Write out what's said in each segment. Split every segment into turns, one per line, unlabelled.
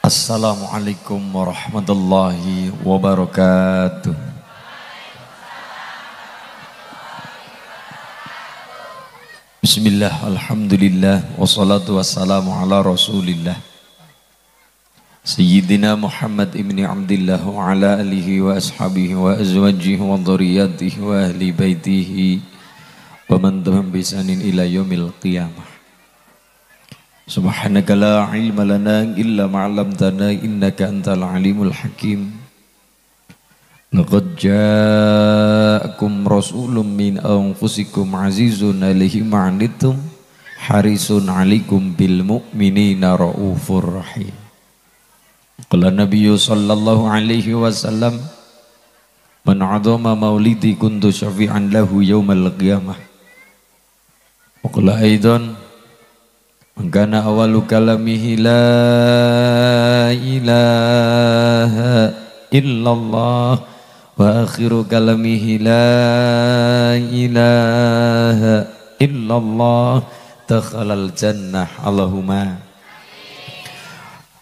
Assalamualaikum warahmatullahi wabarakatuh. Bismillah, alhamdulillah, wassalatu wassalamu ala rasulillah. Sayyidina Muhammad ibn Abdullah wa ala alihi wa ashabihi wa azwajihi wa dhurriyyatihi wa ahli baitihi wa man tabi'ahum bi ila yaumil qiyamah. Subhanaka la ilma lana illa ma 'allamtana innaka antal alimul hakim. Laqad ja'akum rasulun min anfusikum azizun alaihi ma'anittum harisun 'alaikum bil mu'minina raufur rahim. Qala Nabi sallallahu alaihi wasallam Man 'azama maulidi kuntu syafi'an lahu yaumal qiyamah. Wa qala aidan Kana awalu kalamihi la ilaha illallah. Wa akhiru kalamihi la ilaha illallah. Dakhalal jannah Allahumma.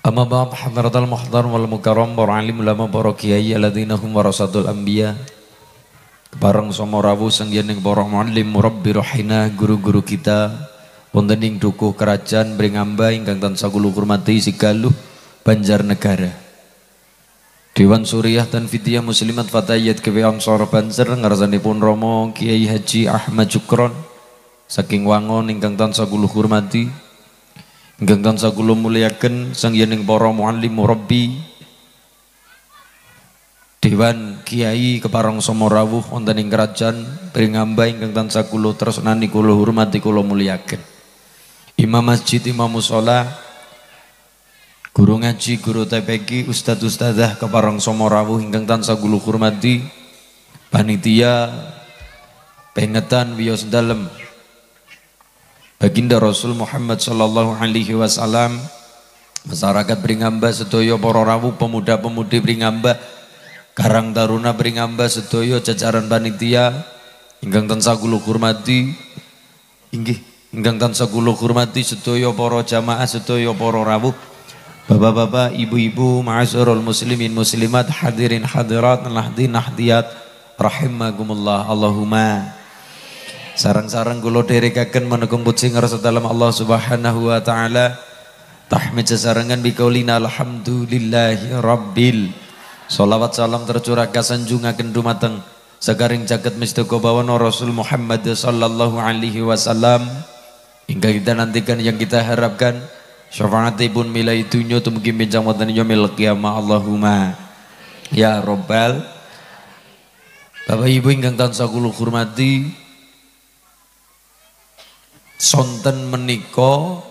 Amma ba'd hadratal muhdar wal mukarram alim ulama para kiai alladzina hum warasatul anbiya. Barang sama rawu sanggening para muallim murabbi rohina guru-guru kita wonten ing dukuh kerajaan Bringamba ingkang tansah kula hormati sikaluh Banjarnegara. Dewan Suriah dan Fitiyah Muslimat Fatayat Kewe Ansor Banjar ngarsanipun Romo Kiai Haji Ahmad Jukron saking wangon ingkang tansah kula hormati ingkang tansah kula muliaken sang yening para muallim murabbi Dewan Kiai Keparang Somorawuh wonten ing kerajaan Bringamba ingkang tansah kula tresnani kula hormati kula muliaken. Imam masjid, imam musola, guru ngaji, guru TPK, ustadz ustadzah keparang somorawu hingga tansah gulu hormati, panitia, pengetan wios dalem, baginda Rasul Muhammad sallallahu alaihi wasallam, masyarakat Bringamba sedoyo para rawuh pemuda-pemudi Bringamba, Karang Taruna Bringamba sedoyo jajaran panitia, ingkang tansah gulu hormati, inggih Ingkang tansah kula hormati sedaya para jamaah sedaya para rawuh Bapak-bapak, ibu-ibu, ma'asyiral muslimin muslimat, hadirin hadirat, nahdin nahdiyat, rahimakumullah. Allahumma sarang-sarang kula dherekaken menekung puji ngarsa dalam Allah Subhanahu wa taala. Tahmid sesarengan bikaulina alhamdulillahi rabbil. Salawat salam tercurah kasanjungaken dumateng sagaring jagat mistaka bawana Rasul Muhammad sallallahu alaihi wasallam. Hingga kita nantikan yang kita harapkan syafaatipun mila itunya mungkin bincang wonten yaumil qiyamah Allahumma. Ya Rabbal Bapak Ibu ingkang tansah kula hormati sonten menika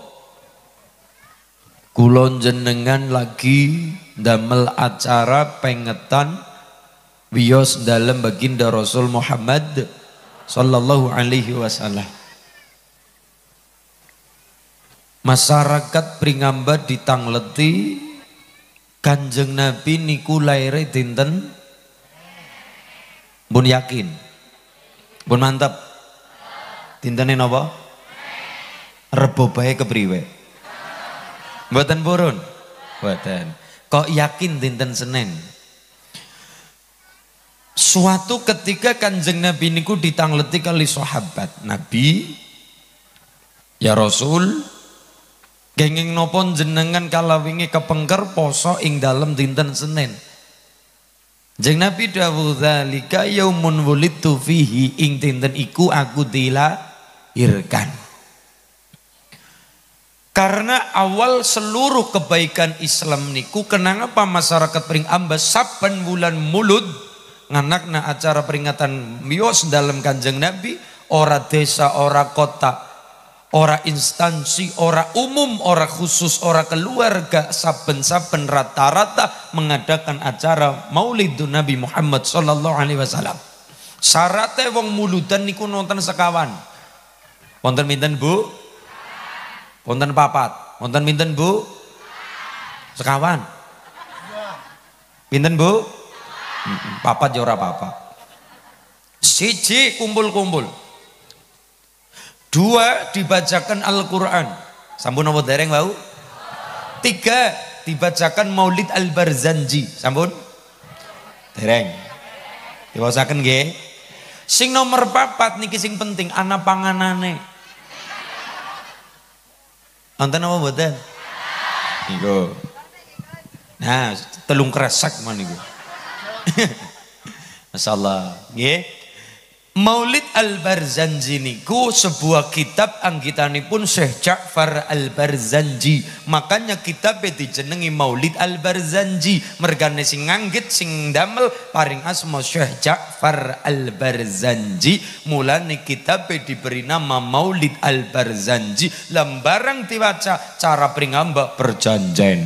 kula jenengan lagi damel acara pengetan wios dalam baginda Rasul Muhammad sallallahu alaihi wasallam Masyarakat Pringamba ditangleti Kanjeng Nabi niku laire dinten Bun yakin. Bun mantap. Dintene napa? Rebo bae kepriwe? Mboten purun. Mboten. Kok yakin dinten Senin? Suatu ketika Kanjeng Nabi niku ditangleti kali sahabat Nabi Ya Rasul Genging nopon jenengan kala wingi kepengker poso ing dalem dinten Senin. Jeng Nabi dawuh dzalika yaumun wulidtu fihi ing dinten iku aku dilahirkan. Karena awal seluruh kebaikan Islam niku kenang apa masyarakat pering ambas saben bulan mulud nganakna acara peringatan mios dalam kanjeng Nabi ora desa ora kota ora instansi, ora umum, ora khusus, ora keluarga, saben-saben rata-rata mengadakan acara Maulidun Nabi Muhammad sallallahu alaihi wasallam. Syaratnya wong muludan niku nonton sekawan. Wonten minten Bu? Wonten papat. Wonten minten Bu? Sekawan. Pinten Bu? Papat ya ora apa-apa. Siji kumpul-kumpul. Dua dibacakan Al-Quran. Sampun apa dereng bau? Tiga dibacakan Maulid Al-Barzanji. Sampun? Dereng. Diwasaken nggih. Sing nomor papat niki sing penting ana panganane. Wonten apa mboten? Niku. Nah, telung kresek man niku. Masyaallah. Nggih. Maulid Al-Barzanji niku sebuah kitab anggitanipun Syekh Ja'far Al-Barzanji. Makanya kitab dijenengi Maulid Al-Barzanji. Mergane sing nganggit sing damel paring asma Syekh Ja'far Al-Barzanji. Mulane kitab diberi nama Maulid Al-Barzanji. Lembarang diwaca cara pringamba perjanjian.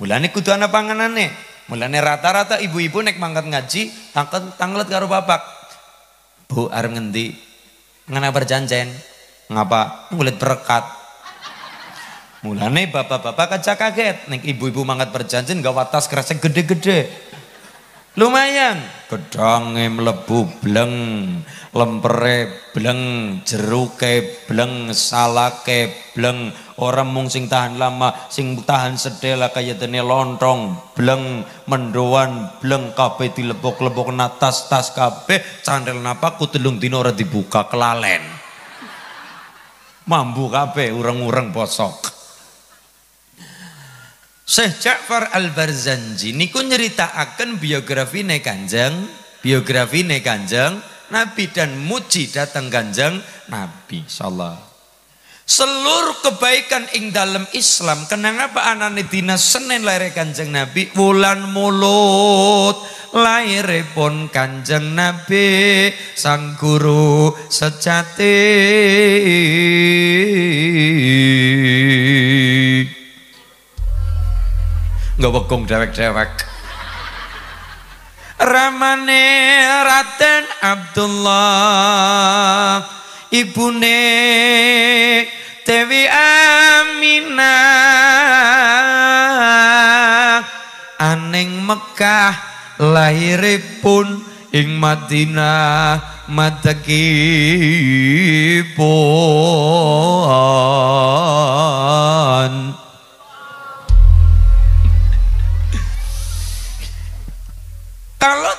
Mulane kudu ana panganane. Mulane rata-rata ibu-ibu nek mangkat ngaji, tanglet tanglet karo bapak. Bu arep ngendi? Ngana perjanjian. Ngapa? Ngulit berkat. Mulane bapak-bapak kaca kaget nek ibu-ibu mangkat perjanjian gak watas kerasa gede-gede. Lumayan, gedange mlebu bleng, lempere bleng, jeruke bleng, salake bleng, orang mung sing tahan lama sing tahan sedela kaya dene lontong bleng mendoan bleng kabeh dilepok-lepok natas tas kabeh. Candel napa ku telung dina ora dibuka kelalen. Mambu kabeh ureng-ureng bosok Syekh Ja'far Al-Barzanji niku nyeritakaken biografi ne Kanjeng biografi ne Kanjeng Nabi dan muji datang Kanjeng Nabi sallallahu. Seluruh kebaikan ing dalam Islam kenapa anane dina Senin lahir Kanjeng Nabi? Wulan mulut lahir pun Kanjeng Nabi sang guru sejati nggak bekong dewek-dewek. Ramane Raden Abdullah ibune Dewi Aminah aning Mekah lahiripun ing Madinah matekipun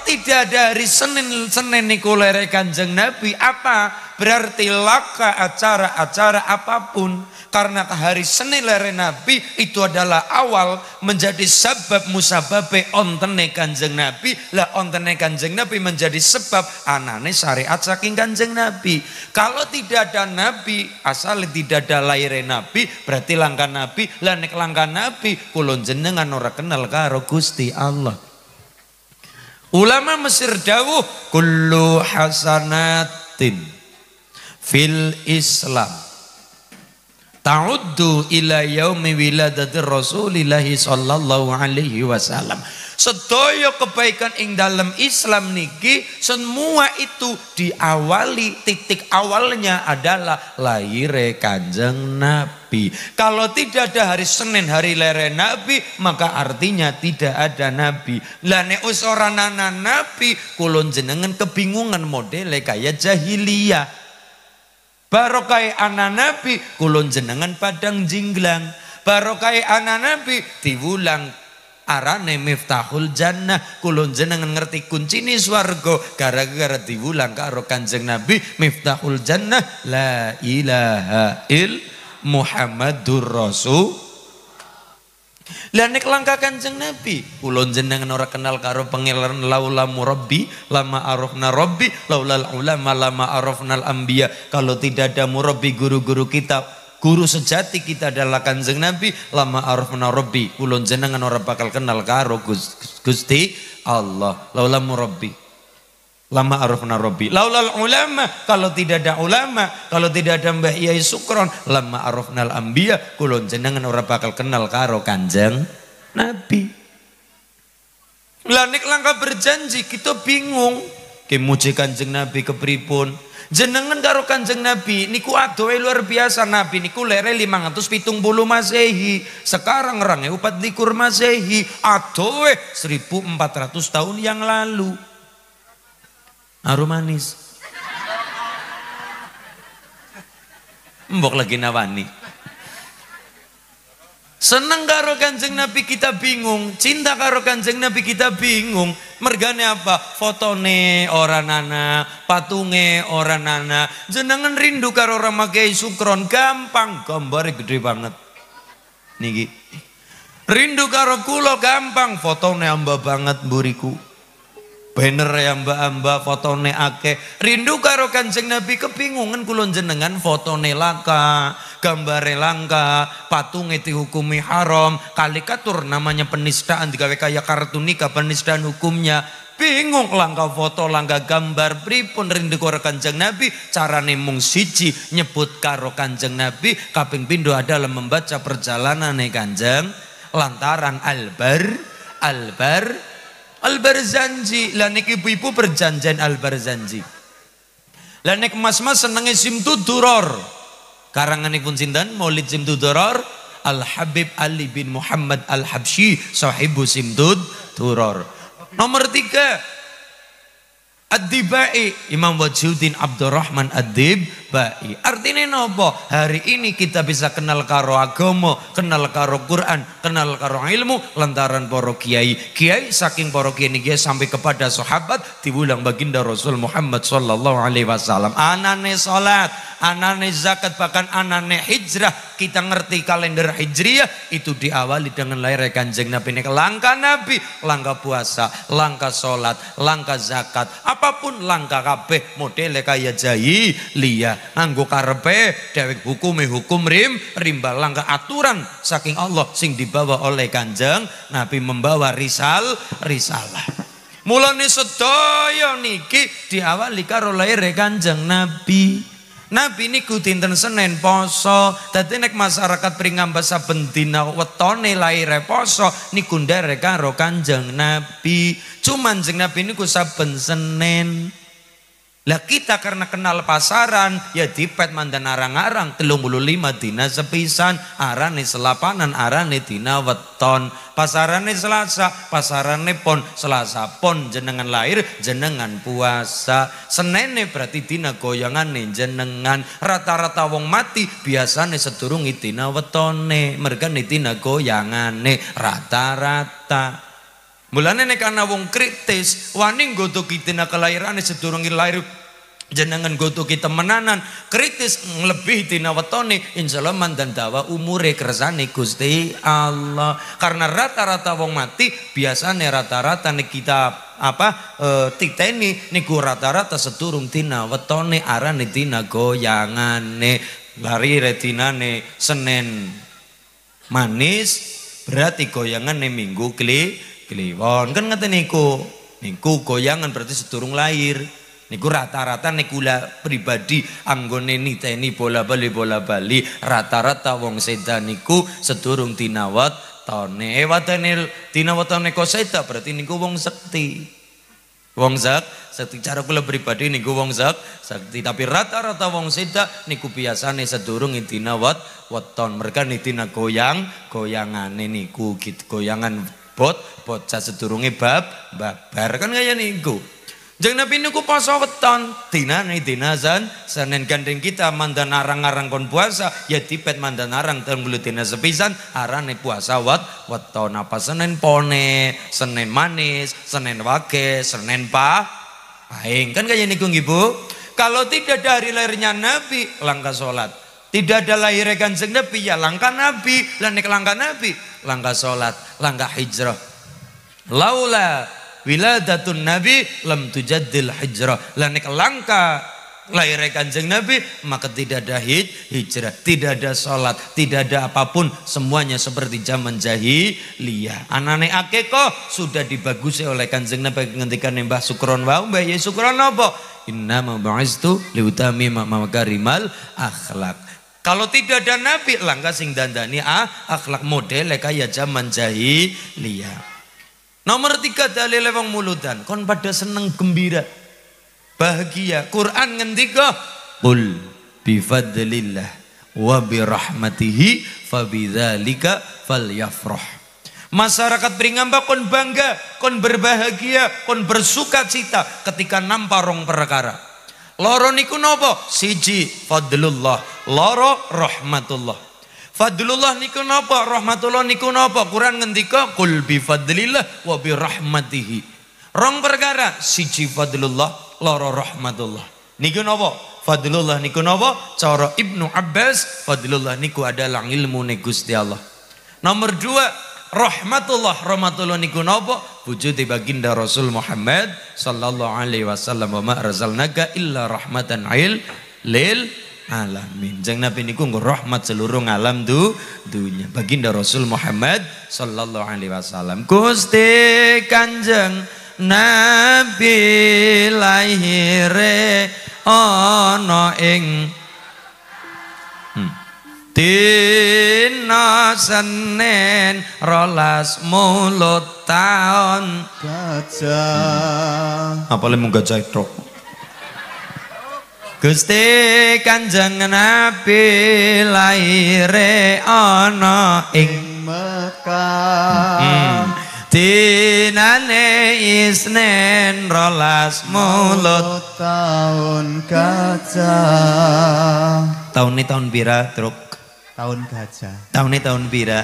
tidak ada hari Senin Senin niku Kanjeng Nabi apa? Berarti laka acara-acara apa pun karena hari Senin lere Nabi itu adalah awal menjadi sebab musababe ontene Kanjeng Nabi lah ontene Kanjeng Nabi menjadi sebab anane syariat saking Kanjeng Nabi. Kalau tidak ada Nabi asal tidak ada lahir Nabi berarti langkah Nabi lah nek langkah Nabi kulon jenengan ora kenal karo Gusti Allah. Ulama Mesir dawuh kullu hasanatin fil Islam ta'uddu ila yaumi wiladati Rasulillahi sallallahu alaihi wasallam. Sedaya kebaikan ing dalam Islam niki semua itu diawali titik awalnya adalah lahir Kanjeng Nabi. Kalau tidak ada hari Senin hari lere Nabi maka artinya tidak ada Nabi. Lah nek usorana Nabi kulon jenengan kebingungan model kayak jahiliyah. Barokai anak Nabi kulon jenengan padang jinglang. Barokai anak Nabi diwulang arane miftahul jannah. Kulon jenengan ngerti kunci ini swarga. Gara-gara diwulang karo kanjeng Nabi miftahul jannah. La ilaha il Muhammadur Rasul. Lah langkah Kanjeng Nabi, kulon jenengan ora kenal karo pangeran laula murabbi lama arafna rabbi laulal ulama lama arafnal anbiya. Kalau tidak ada murabbi guru-guru kita, Guru sejati kita adalah kanjeng Nabi. Lama arafna rabbi. Kulon jenengan orang bakal kenal karo Gusti Allah. Laula murabbi lama arafna rabbi. Laulal ulama. Kalau tidak ada ulama kalau tidak ada Mbah Yai Sukron lama arafnal anbiya kulon jenengan orang bakal kenal karo kanjeng Nabi. Lanik langkah berjanji kita bingung kemuji kanjeng Nabi kepripun Jenengan karo Kanjeng Nabi niku adoe luar biasa Nabi niku lere 570 Masehi. Sekarang rang upat likur Masehi, adoe 1400 tahun yang lalu. Aru manis. Mbok lagi nawani. Seneng karo kanjeng Nabi kita bingung, cinta karo kanjeng Nabi kita bingung. Mergane apa? Fotone orang nana, patunge orang nana. Jenengan rindu karo Kiai Sukron gampang, gambarnya gede banget. Niki. Rindu karo kulo gampang, fotone amba banget buriku. Banner ya mbak-mbak fotone ake. Rindu karo kanjeng Nabi kebingungan kulon jenengan fotone laka gambare langka, patung itu hukumi haram, kali katur namanya penistaan digawe kaya kartu nikah penistaan hukumnya. Bingung langka foto, langka gambar, pripun rindu karo kanjeng Nabi, carane mung siji nyebut karo kanjeng Nabi, kaping pindo adalah membaca perjalanan kanjeng lantaran albar, albar, albar zanji, lah ibu-ibu perjanjian albar zanji. Lah nek mas-mas senenge simtu duror. Karanganipun sinten Maulid Simtud Duror Al Habib Ali bin Muhammad Al Habsyi sahibu Simtud Duror. Nomor tiga Ad-Dibai Imam Wajuddin Abdurrahman Ad-Dibai Artinya nopo? Hari ini kita bisa kenal karo agama Kenal karo Quran Kenal karo ilmu Lantaran poro kiai. Kiai saking poro kiai Sampai kepada sahabat Dibulang baginda Rasul Muhammad Sallallahu alaihi wasallam. Anane salat Anane zakat Bahkan anane hijrah. Kita ngerti kalender hijriah Itu diawali dengan lahir kanjeng Nabi. Ini Langkah Nabi Langkah puasa Langkah salat Langkah zakat. Apa pun langkah kabeh modele kaya jayi liya nganggo karepe dhewek hukume hukum rim rimba langkah aturan saking Allah sing dibawa oleh Kanjeng Nabi membawa risal risalah mulane sedaya niki diawali karo lahir Kanjeng Nabi Nabi niku dinten Senin poso. Dadi nek masyarakat pringamba saben dina wetone laire poso niku nderek karo Kanjeng Nabi. Cuman jeng Nabi niku saben Senin. Lah kita karena kenal pasaran ya dipet mandan arang-arang telung bulu lima dina sepisan arane selapanan arane dina weton. Pasarane selasa pasarane pon selasa pon jenengan lahir jenengan puasa. Senene berarti dina goyangane jenengan. Rata-rata wong mati biasane sedurung dina wetone mereka dina goyangane. Rata-rata Mulane nek ana wong kritis, wani nggoto kitina kelahirane sedurunge lahir jenengan goto kita menanan kritis lebih tina wetone insyaallah mandan dawa umure kersane Gusti Allah. Karena rata-rata wong mati biasanya rata-rata nih kita apa e, titeni niku rata-rata sedurung tina wetone arane tina goyangane. Lari retinane Senin manis berarti goyangane minggu kli Kliwon kan ngeten niku. Niku goyangan berarti sedurung lahir. Niku rata-rata nikula pribadi anggone niteni bola bali bola bali rata-rata wong sedan niku sedurung tinawat tone ewatene tinawat tone kok seda berarti niku wong sekti. Wong sak sekti cara kula pribadi niku wong sak sekti tapi rata-rata wong seda niku biasane sedurung tinawat weton mereka nitina goyang goyangane niku gitu goyangan bot bocah sedurunge bab babar kan kaya niku Jeng Nabi niku poso weton. Dinane dinazan Senin gandeng kita mandan arang-arang kon puasa ya dipet mandan arang telung bulu dina sepisan arane puasa wat weton. Apa Senin pone Senin manis Senin wage Senin pa aing. Kan kaya niku ibu kalau tidak dari lahirnya Nabi langkah sholat tidak ada lahir kanjeng Nabi ya langkah Nabi lan langkah Nabi langkah sholat, langkah hijrah. Laula wiladatun Nabi lam tujaddil hijrah. Lanik langkah lahir kanjeng Nabi maka tidak ada hijrah, tidak ada sholat, tidak ada apa pun semuanya seperti zaman jahiliyah. Anane akeko sudah dibagusi oleh kanjeng Nabi ngendikan Mbah Sukron wau Mbah Ye Sukron apa? Inna ma liutami ma makarimal akhlak. Kalau tidak ada nabi langkah sing dandani ah akhlak model kaya zaman jahiliyah. Nomor tiga dalil lewang mulutan. Kon pada seneng gembira. Bahagia. Quran ngendika. Qul bifadlillah wa birahmatihi fabidzalika falyafrah. Masyarakat Pringamba kon bangga, kon berbahagia, kon bersuka cita ketika namparong perkara. Loro niku napa? Siji fadlullah, loro rahmatullah. Fadlullah niku napa? Rahmatullah niku napa? Quran ngendika qul bi fadlillah wa bi rahmatihi. Rong perkara, siji fadlullah, loro rahmatullah. Niku napa? Fadlullah niku napa? Cara Ibnu Abbas, fadlullah niku adalah ilmu Gusti Allah. Nomor dua, rahmatullah rahmatullah niku napa wujude baginda Rasul Muhammad sallallahu alaihi wasallam wa ma arsalnaka illa rahmatan ail lil alamin. Jeng Nabi niku nggo rahmat seluruh alam du dunia. Baginda Rasul Muhammad sallallahu alaihi wasallam. Gusti Kanjeng Nabi lahire ana ing Dina Senin rolas mulut tahun
gajah.
Apa lemu gajah truk Gusti Kanjeng Nabi lahire ana ing
Mekah.
Hmm. Dinane Isnin rolas mulut
tahun gajah.
Tahun ini tahun pira truk
Tahun gajah.
Tahun ini tahun pira?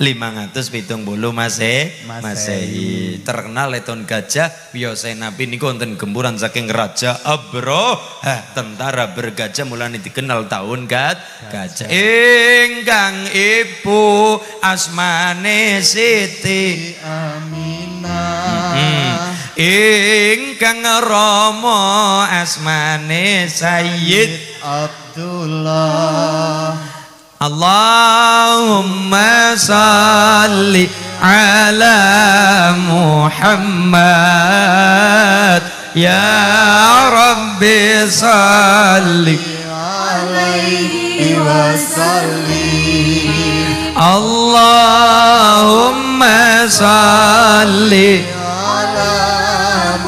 lima ngatus pitung bulu masih. Masehi. Terkenal leton gajah. Biasa nabi ini konten gemburan saking raja abro tentara bergajah mulai dikenal tahun gad gajah. Ingkang ibu asmane siti.
Aminah hmm.
ingkang rama asmane Sayyid
Abdullah.
Allahumma salli ala Muhammad. Ya rabbi salli
alaihi wa
sallim Allahumma
salli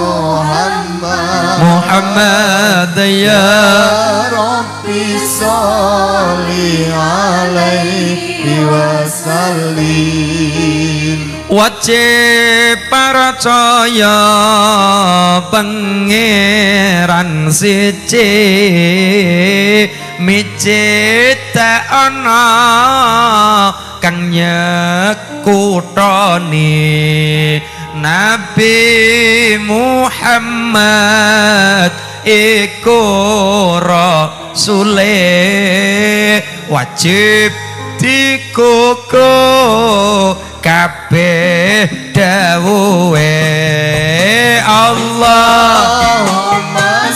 محمد
محمد يا
ربي صل alaihi wasallim
wajib percaya pangeran siji micit ana kang nyekutoni Nabi Muhammad iku rasule. Wajib dikoko kabeh dawuhe Allah.
Allahumma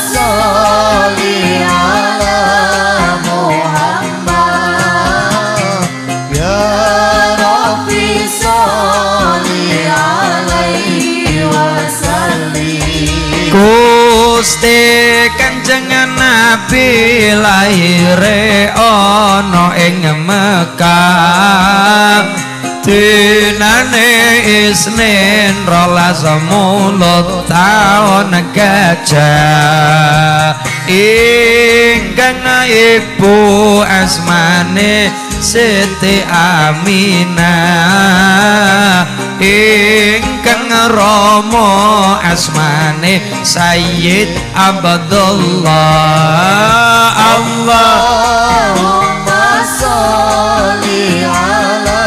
Gusti Kanjeng Nabi lahire ana ing Mekah. Dinane Isnin rolas mulut taun gajah. Ingkang ibu asmane Siti Aminah ingkang Rama asmane Sayyid Abdullah. Allah
Allahumma sholli ala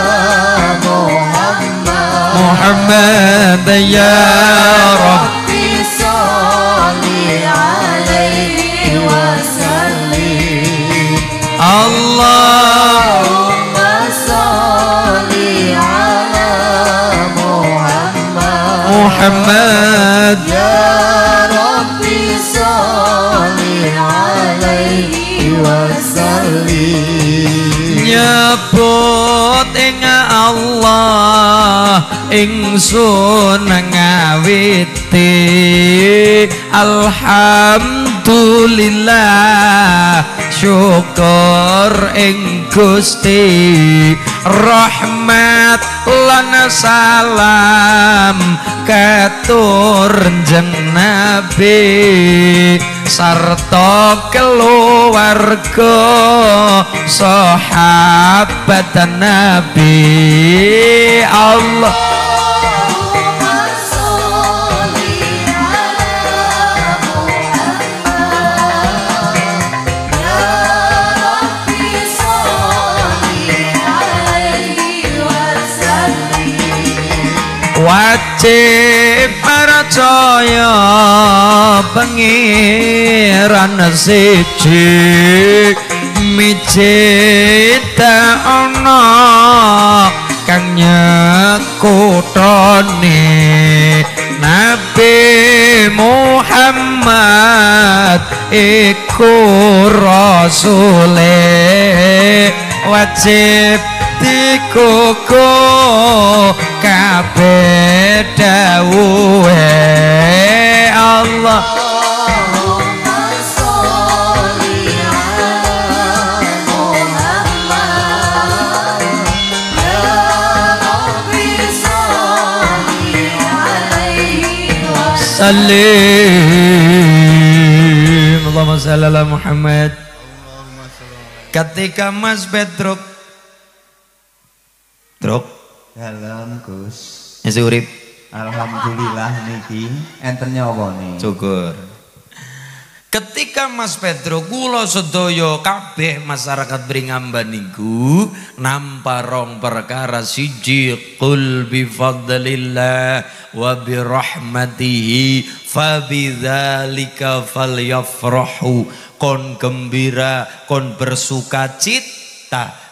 Muhammad.
Muhammad ya Rabbi
Rabbi sholli alaihi wasallim
Allah محمد
يا ربي صلي عليه وسلم
نبوت إن الله إنسون ngawiti. الحمد syukur ing Gusti. Rahmat lan salam katur nabi. Sarta keluarga sahabat nabi. Allah percaya pengiran siji mijit ana kang nyekutone Nabi Muhammad iku rasule wajib dikuku kabeh dawuhe Allah.
Allahumma sholli ala Muhammad Ya Rabbi sholli alaihi
Salim Allahumma salli ala Muhammad. Ketika Mas Petruk Truk
Dalam Gus.
Masih urip
Alhamdulillah niki enten nyawa nih.
Syukur Ketika Mas Petruk kula sedaya kabeh masyarakat Bringambang niku nampa rong perkara siji qul bi fadlillah wa bi rahmatihi fa bidzalika falyafrahu kon gembira kon bersuka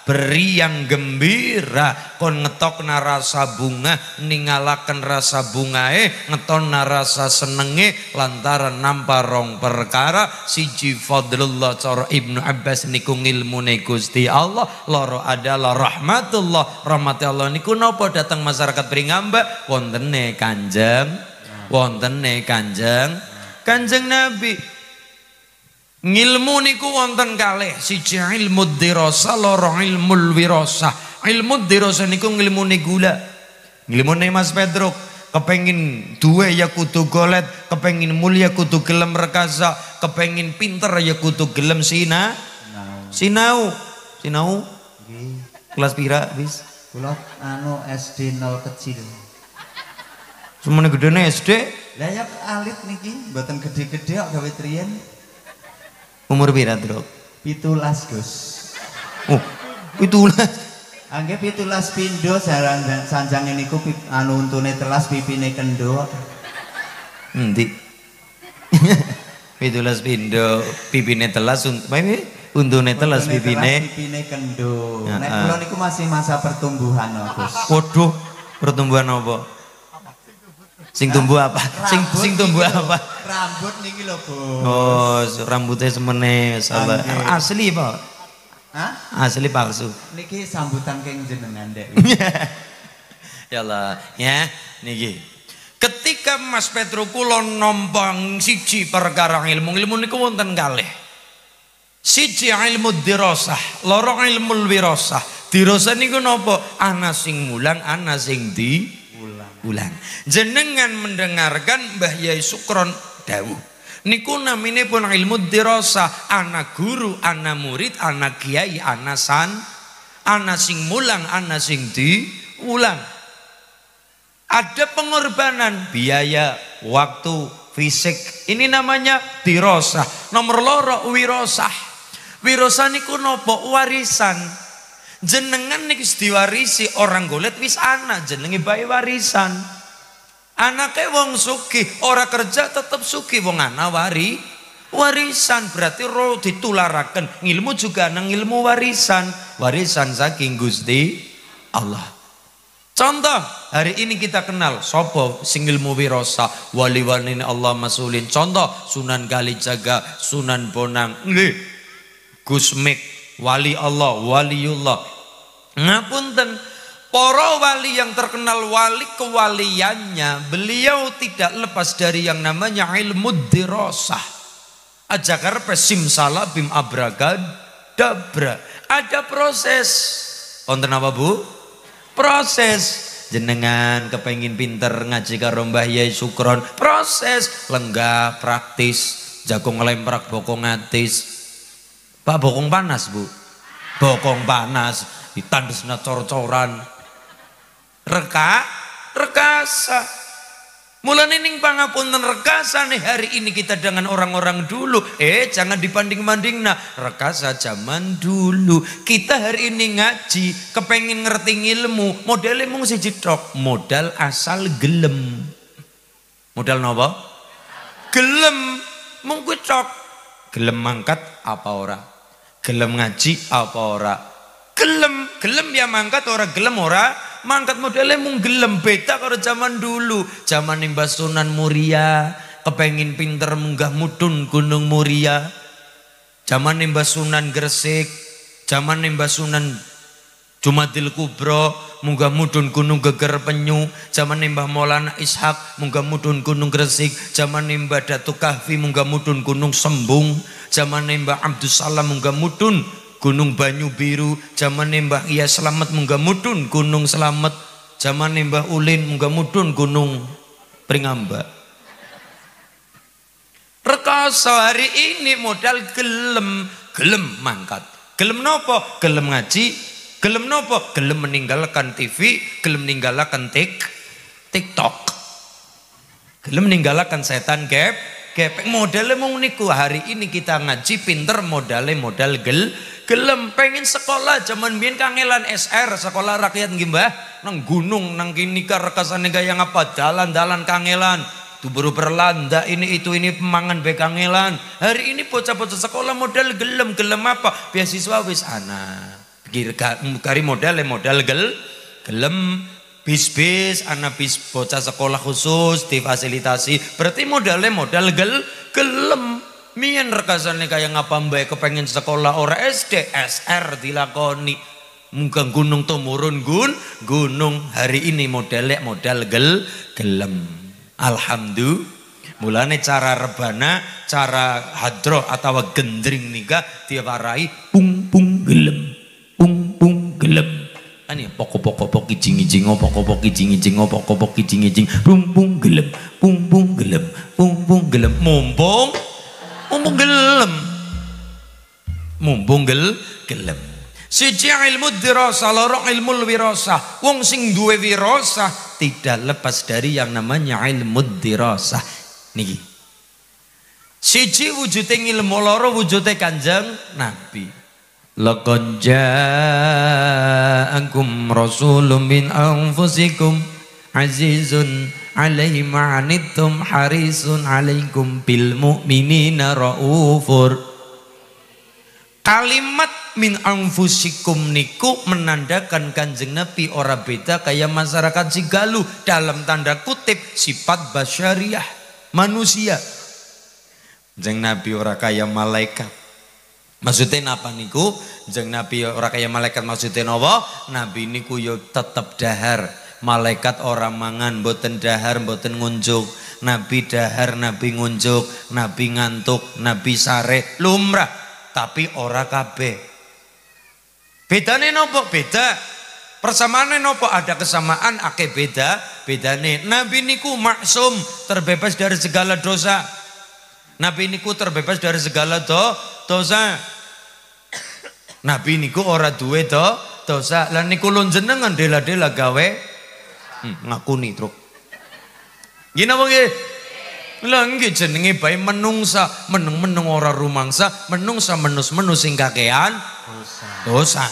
cita beriang gembira. Kon ngetokna rasa bunga ningalaken rasa bungae ngetonna rasa senenge lantaran nampa rong perkara. Siji fadlullah cara Ibnu Abbas niku ngilmune Gusti Allah loro adalah rahmatullah. Rahmat Allah niku napa datang masyarakat Pringamba wontene Kanjeng wontene Kanjeng. Kanjeng Nabi Ngilmu niku wonten kalih siji ilmu dirasa loro ilmu wirasa. Ilmu dirasa niku ngilmune gula. Ngilmune Mas Pedro kepengin duwe ya kudu golet, kepengin mulia kudu gelem rekasa, kepengin pinter ya kudu gelem sina sinau. Sinau
iki
kelas pira bis?
kula anu SD 0 kecil.
Semene gedene SD
Lah ya alit niki mboten gede-gede kok gawe triyen.
Umur pira, Bro?
17 Gus.
Oh, itulah.
Angge 17 pindho sarang sanjange niku pip, anu untune telas pipine kendo.
Endi? Pitulas pindo pipine telas ini? untune telas pipine.
pipine kendo. Nek kula niku masih masa pertumbuhan Gus.
Waduh, pertumbuhan apa? Sing tumbuh apa? Sing
Rambut
sing tumbuh apa?
Rambut niki lho, Bu.
Oh, rambutnya semene.
Angge.
Asli Pak.
Hah?
Asli palsu.
Niki sambutan keng jenengan, Dek.
ya Allah, ya niki. Ketika Mas Petro kula nombang siji perkara ilmu, ilmu niku wonten kalih. Siji ilmu dirasah, loro ilmu wirasah. Dirasah niku napa? Ana sing mulang, ana sing di ulang. Jenengan mendengarkan Mbah Yai Sukron dawuh. Niku namine pun ilmu dirasah, ana guru, ana murid, ana kiai, ana san, ana sing mulang, ana sing di ulang. Ada pengorbanan biaya, waktu, fisik. Ini namanya dirosah. Nomor loro wirosah. Wirosah niku nopo warisan. Jenengan niki diwarisi orang golet wis ana jenenge bae warisan. Anake wong sugih, ora kerja tetep sugih wong ana wari warisan berarti roh ditularaken ilmu juga nang ilmu warisan warisan saking Gusti Allah Contoh, hari ini kita kenal sopo sing ilmu wirosa, wali wali Allah masulin. Contoh, Sunan Kalijaga, Sunan Bonang. Gusmik, wali Allah, waliullah. Ngapunten, para wali yang terkenal wali kewaliannya, beliau tidak lepas dari yang namanya ilmu dirosah. Ajakar pesim salah bim abragad dabra. Ada proses. Wonten apa bu? proses jenengan kepengin pinter ngaji karo Mbah Yai Sukron proses lenggah praktis jagung lemprak bokong atis Pak bokong panas bu bokong panas ditandesna cor-coran reka rekasa Mulane ning pangapunten rekasane hari ini kita dengan orang-orang dulu. Eh, jangan dibanding-banding nah. Rekasa zaman dulu. Kita hari ini ngaji, kepengen ngerti ilmu, modalnya mung siji tok, modal asal gelem. Modal napa? Gelem. Mung kuwi tok. Gelem mangkat apa ora? Gelem ngaji apa ora? Gelem, gelem ya mangkat ora gelem ora? Mangkat modelnya mung gelem beda karo zaman dulu. Zaman Mbah Sunan Muria, kepengin pinter munggah mudun Gunung Muria. Zaman Mbah Sunan Gresik, zaman Mbah Sunan Jumadil Kubro, munggah mudun Gunung Geger Penyu, zaman Mbah Maulana Ishak, munggah mudun Gunung Gresik, zaman Mbah Datu Kahfi, munggah mudun Gunung Sembung, zaman Mbah Abdus Salam, munggah mudun Gunung Banyu Biru, zaman Mbah Iya Selamat, munggah mudun Gunung Selamat, zaman Mbah Ulin, munggah mudun Gunung Pringamba. Rekoso hari ini modal gelem, gelem mangkat. Gelem nopo? Gelem ngaji, gelem nopo? Gelem meninggalkan TV, gelem meninggalkan tik, TikTok. Gelem meninggalkan setan gap, gepeng modalnya mau niku hari ini kita ngaji pinter modalnya modal gel, gelem pengen sekolah zaman biyen kangelan SR sekolah rakyat gimbah nang gunung nang kini rekasane gaya ngapa? Dalan-dalan kangelan. Itu baru berlanda ini itu ini pemangan be kangelan. Hari ini bocah-bocah sekolah modal gelem gelem apa? Beasiswa wis ana kari modal modal gel gelem bis-bis anak bis bocah sekolah khusus difasilitasi berarti modalnya modal gel gelem Mien rekasannya kayak ngapa mbak kepengen sekolah ora SD, SR dilakoni. Muka gunung tumurun gun, gunung hari ini modelnya modal gel, gelem. Alhamdulillah. Mulane cara rebana, cara hadroh atau gendring nika diwarai pung pung gelem, pung pung gelem. Ani pokok pokok pok kijing kijing pokok pok kijing kijing pokok pok kijing kijing pung pung gelem, pung gelem, pung gelem, mumpung? Mumpung gelem. Mumpung gel gelem. Siji ilmu dirasa loro ilmu wirasa. Wong sing duwe wirasa tidak lepas dari yang namanya ilmu dirasa. Niki. Siji wujude ilmu loro wujude kanjeng nabi Laqad ja'akum rasulun min anfusikum azizun alaihi ma'anittum harisun alaikum bil mu'minina raufur. Kalimat min anfusikum niku menandakan kanjeng Nabi ora beda kayak masyarakat Sigalu dalam tanda kutip sifat basyariah manusia. Jeng Nabi ora kayak malaikat Maksudnya napa niku? Jeng Nabi ora kayak malaikat maksudnya napa? Nabi niku yo tetep dahar. Malaikat orang mangan boten dahar boten ngunjuk. Nabi dahar nabi ngunjuk. Nabi ngantuk nabi sare lumrah. Tapi ora kabeh. Bedane nopo? Beda. Persamaane nopo? Ada kesamaan ake beda. Bedane nabi niku maksum terbebas dari segala dosa. Nabi niku terbebas dari segala do, dosa. Nabi niku ora duwe do, dosa. Lan niku lun jenengan dela-dela gawe hmm, ngakuni truk. Gini apa nggih? Lah nggih jenenge bae menungsa menung-menung ora rumangsa menungsa menus-menus sing kakean dosa.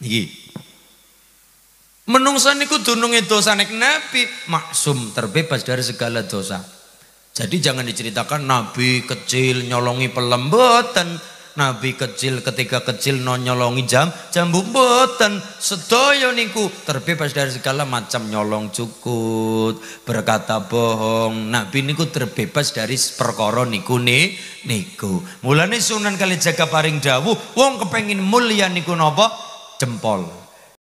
Iki menungsa niku dununge dosa nek nabi maksum terbebas dari segala dosa jadi jangan diceritakan nabi kecil nyolongi pelembutan Nabi kecil ketika kecil no nyolongi jam jambu mboten. Sedaya niku terbebas dari segala macam nyolong cukut berkata bohong. Nabi niku terbebas dari perkara niku nih niku. Mulane Sunan Kalijaga paring dawuh wong kepengin mulia niku napa? Jempol.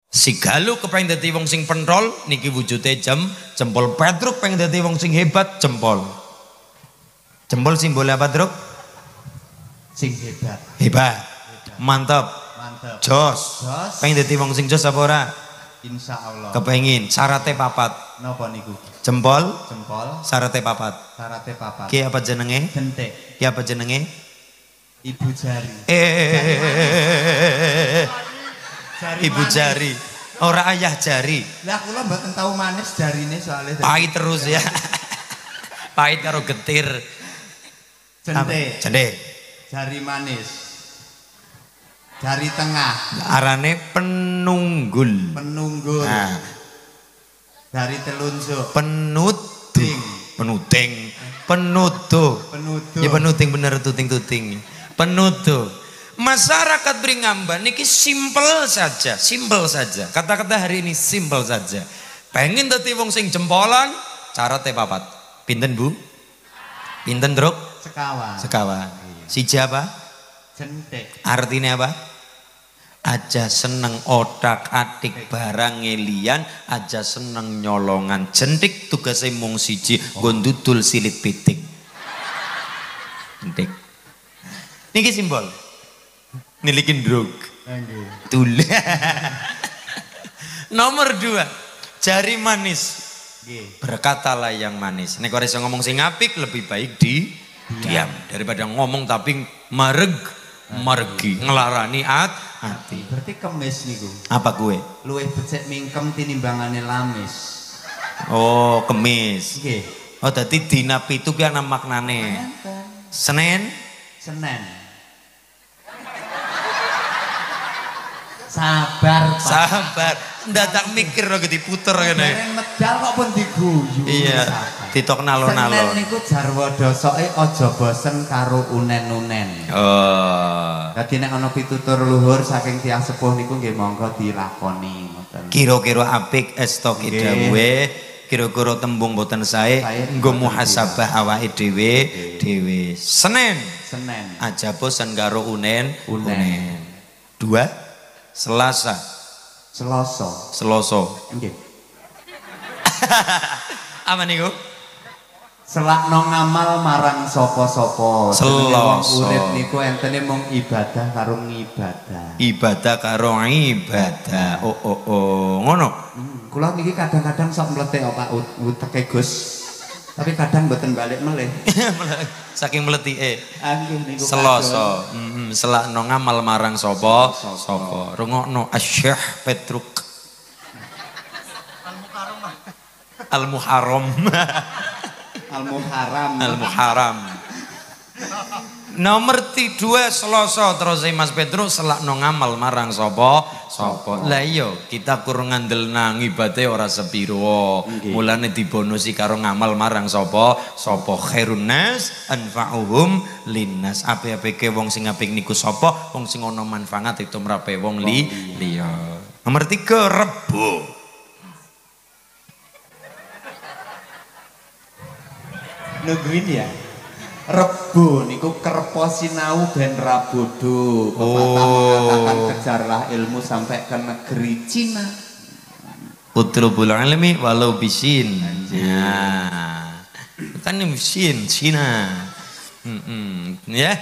Sigalu kepengin dadi wong sing pentol niki wujude jam jempol. Petruk pengen dadi wong sing hebat jempol jempol simbol apa Truk
Sing hebat.
hebat mantap
Mantap.
jos
Jos.
pengen dadi wong sing jos apa ora
Insya Allah.
kepengin syaratnya papat
Napa niku?
jempol
Jempol.
syaratnya papat
Syaratnya papat.
ki apa jenenge
Gentek.
ki apa jenenge
Ibu jari.
eh
Jari
ibu jari Ora ayah jari.
Lah kula mboten tahu manis jarine soalnya
Pahit terus ya. Pahit karo getir.
Jente,
Jende.
jari manis. Jari tengah,
Arane penunggul.
penunggul,
Nah,
jari telunjuk,
penuting. Penuting. Penutuh.
penutup.
Ya penuting bener tuting-tuting. Penutuh. Masyarakat Bringamba niki simple saja, simple saja. Kata-kata hari ini simple saja. Pengen dadi wong sing jempolan, cara papat. Pinten Bu? Pinten Truk?
Sekawan,
Sekawan. Siji apa?
jentik,
Artinya apa? Aja seneng otak atik barang ngelian, aja seneng nyolongan. Jentik tugasnya mung siji, nggo silit pitik. Jentik. Niki simbol. Nilikin drug. Tul. Nomor dua, jari manis. Berkatalah yang manis. Nek ora iso ngomong sing apik lebih baik di diam daripada ngomong tapi mareg margi ngelarani at hati.
Berarti kemis niku.
Apa gue?
Luwih becik mingkem tinimbangane lamis.
Oh, kemis.
Nggih.
Oh, dadi dina pitu ki ana maknane. Senin,
Senen. Sabar, Pak.
sabar. Ndadak mikir lho diputer kene.
Bareng medal kok pun diguyu.
Iya,
Sabar.
ditok
Senen
nalon-nalon.
niku jarwa dosoke aja bosen karo unen-unen.
Oh.
Dadi nek ana pitutur luhur saking tiang sepuh niku nggih monggo dilakoni ngoten.
Kira-kira apik estok
Nggih.
dawuhe, kira-kira tembung boten sae,
Sae
nggo muhasabah awake dhewe dhewe. Senin
Senen.
aja bosan karo unen
Unen.
Dua Selasa,
Selasa.
Seloso.
Nggih.
Apa niku?
Selakno ngamal marang sapa-sapa.
Selasa.
Wong urip niku entene mung ibadah karo ngibadah.
Ibadah karo ibadah. Oh oh oh, ngono.
Hmm, Kula niki kadang-kadang sok mletek kok Pak ut- uteke Gus. Tapi kadang mboten balik meleh.
Saking meletike.
Ah nggih niku.
Seloso, mm selakno ngamal marang? Sapa.
Sapa?
Rungokno Asy-Syaikh Petruk. Al-Muharram.
Al-Muharram.
Al-Muharram. Nomor dua Selasa terus Mas Petruk selakno ngamal marang sapa? Sapa? Lah iya, kita kurang ngandelna ngibate ora sepiro.
Nggih.
Mulane dibonusi karo ngamal marang sapa? Sapa khairun nas anfa'uhum linnas. Ape-apeke wong sing apik niku sapa? Wong sing ana manfaat itu mrape wong li liya. Nomor tiga Rebo.
Nungguin ya. Rebo niku kerpo sinau ben rabodo. Pepatah
Oh.
mengatakan kejarlah ilmu sampai ke negeri Cina.
Utlubul ilmi walau bisin. Ya. Kan bisin Cina. Mm-mm. Ya.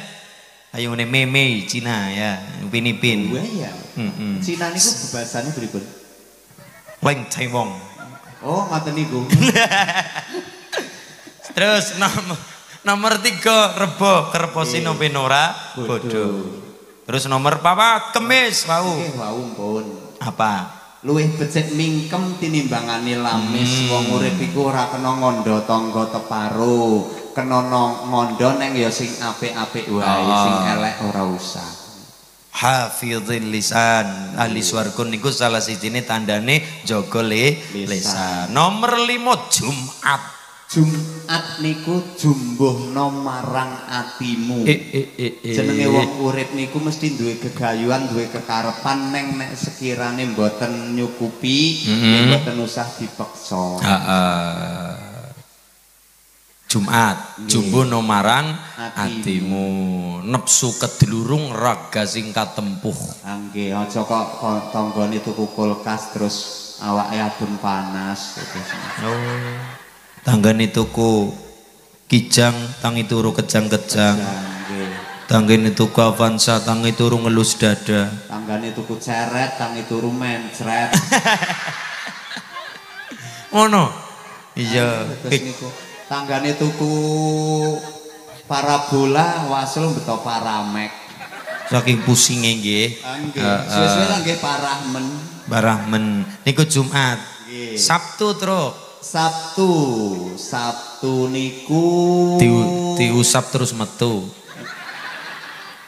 Ayo ne meme Cina ya. Pinipin.
Wah ya.
Mm-mm.
Cina niku bahasanya berikut.
Weng Chai Wong.
Oh, ngoten niku.
Terus nomor nomor tiga rebo kerposino penora
Bodoh.
Terus nomor papat kemis wau.
Wau pun.
Apa?
Luwih becik mingkem tinimbangane lamis
Hmm.
wong urip iku ora kena ngondo tangga teparo, kena ngondo neng ya sing apik-apik wae,
Ah.
sing elek ora usah.
Hafizil lisan ahli swarga niku salah sijine tandane jaga le
Lisan.
Nomor lima Jumat.
Jumat niku jumbuhno marang atimu.
Eh eh eh.
Jenenge wong urip niku mesti duwe gegayuhan, duwe kekarepan neng nek sekirane mboten nyukupi,
Mhm.
ya mboten usah dipeksa.
Jumat,
Nggih.
jumbo no marang
Atimu.
Nepsu kedulurung raga sing katempuh.
Angge aja kok kok tanggane tuku kulkas terus awake adem panas gitu.
Oh. Tanggane tuku kijang, tangi turu kejang-kejang. Tanggane tuku Avanza, tangi turu ngelus dada.
Tanggane tuku ceret, tangi turu mencret.
Ngono. Iya.
Niku tanggane tuku parabola wasul beto paramek.
Saking pusingnya nggih. Ah.
suwe-suwe nggih parah men.
Barahmen. Niku Jumat.
Nggih.
Sabtu truk.
Sabtu, Sabtu niku
Di, diusap terus metu.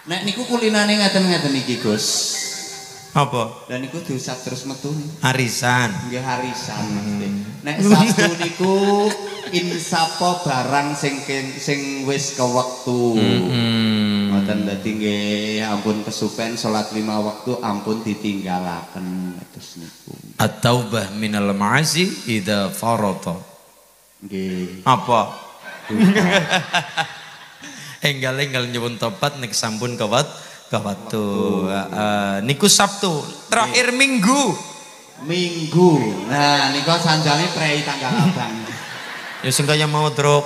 Nek niku kulinane ngeten-ngeten iki, Gus.
Apa?
Dan niku diusap terus metu nih.
Arisan.
Nggih harisan mesti. Nek Sabtu niku insapo barang sing sing wis ke wektu.
Hmm.
Ngoten dadi nggih ampun kesupen salat lima waktu ampun ditinggalaken terus niku.
At-taubah minal ma'asi idza farata.
Nggih.
Apa? Enggal-enggal nyuwun tobat nek sampun kawat kawatu. Heeh. niku Sabtu, terakhir Minggu.
Minggu. Nah, niku sanjane prei tanggal abang.
Ya sing kaya mau truk.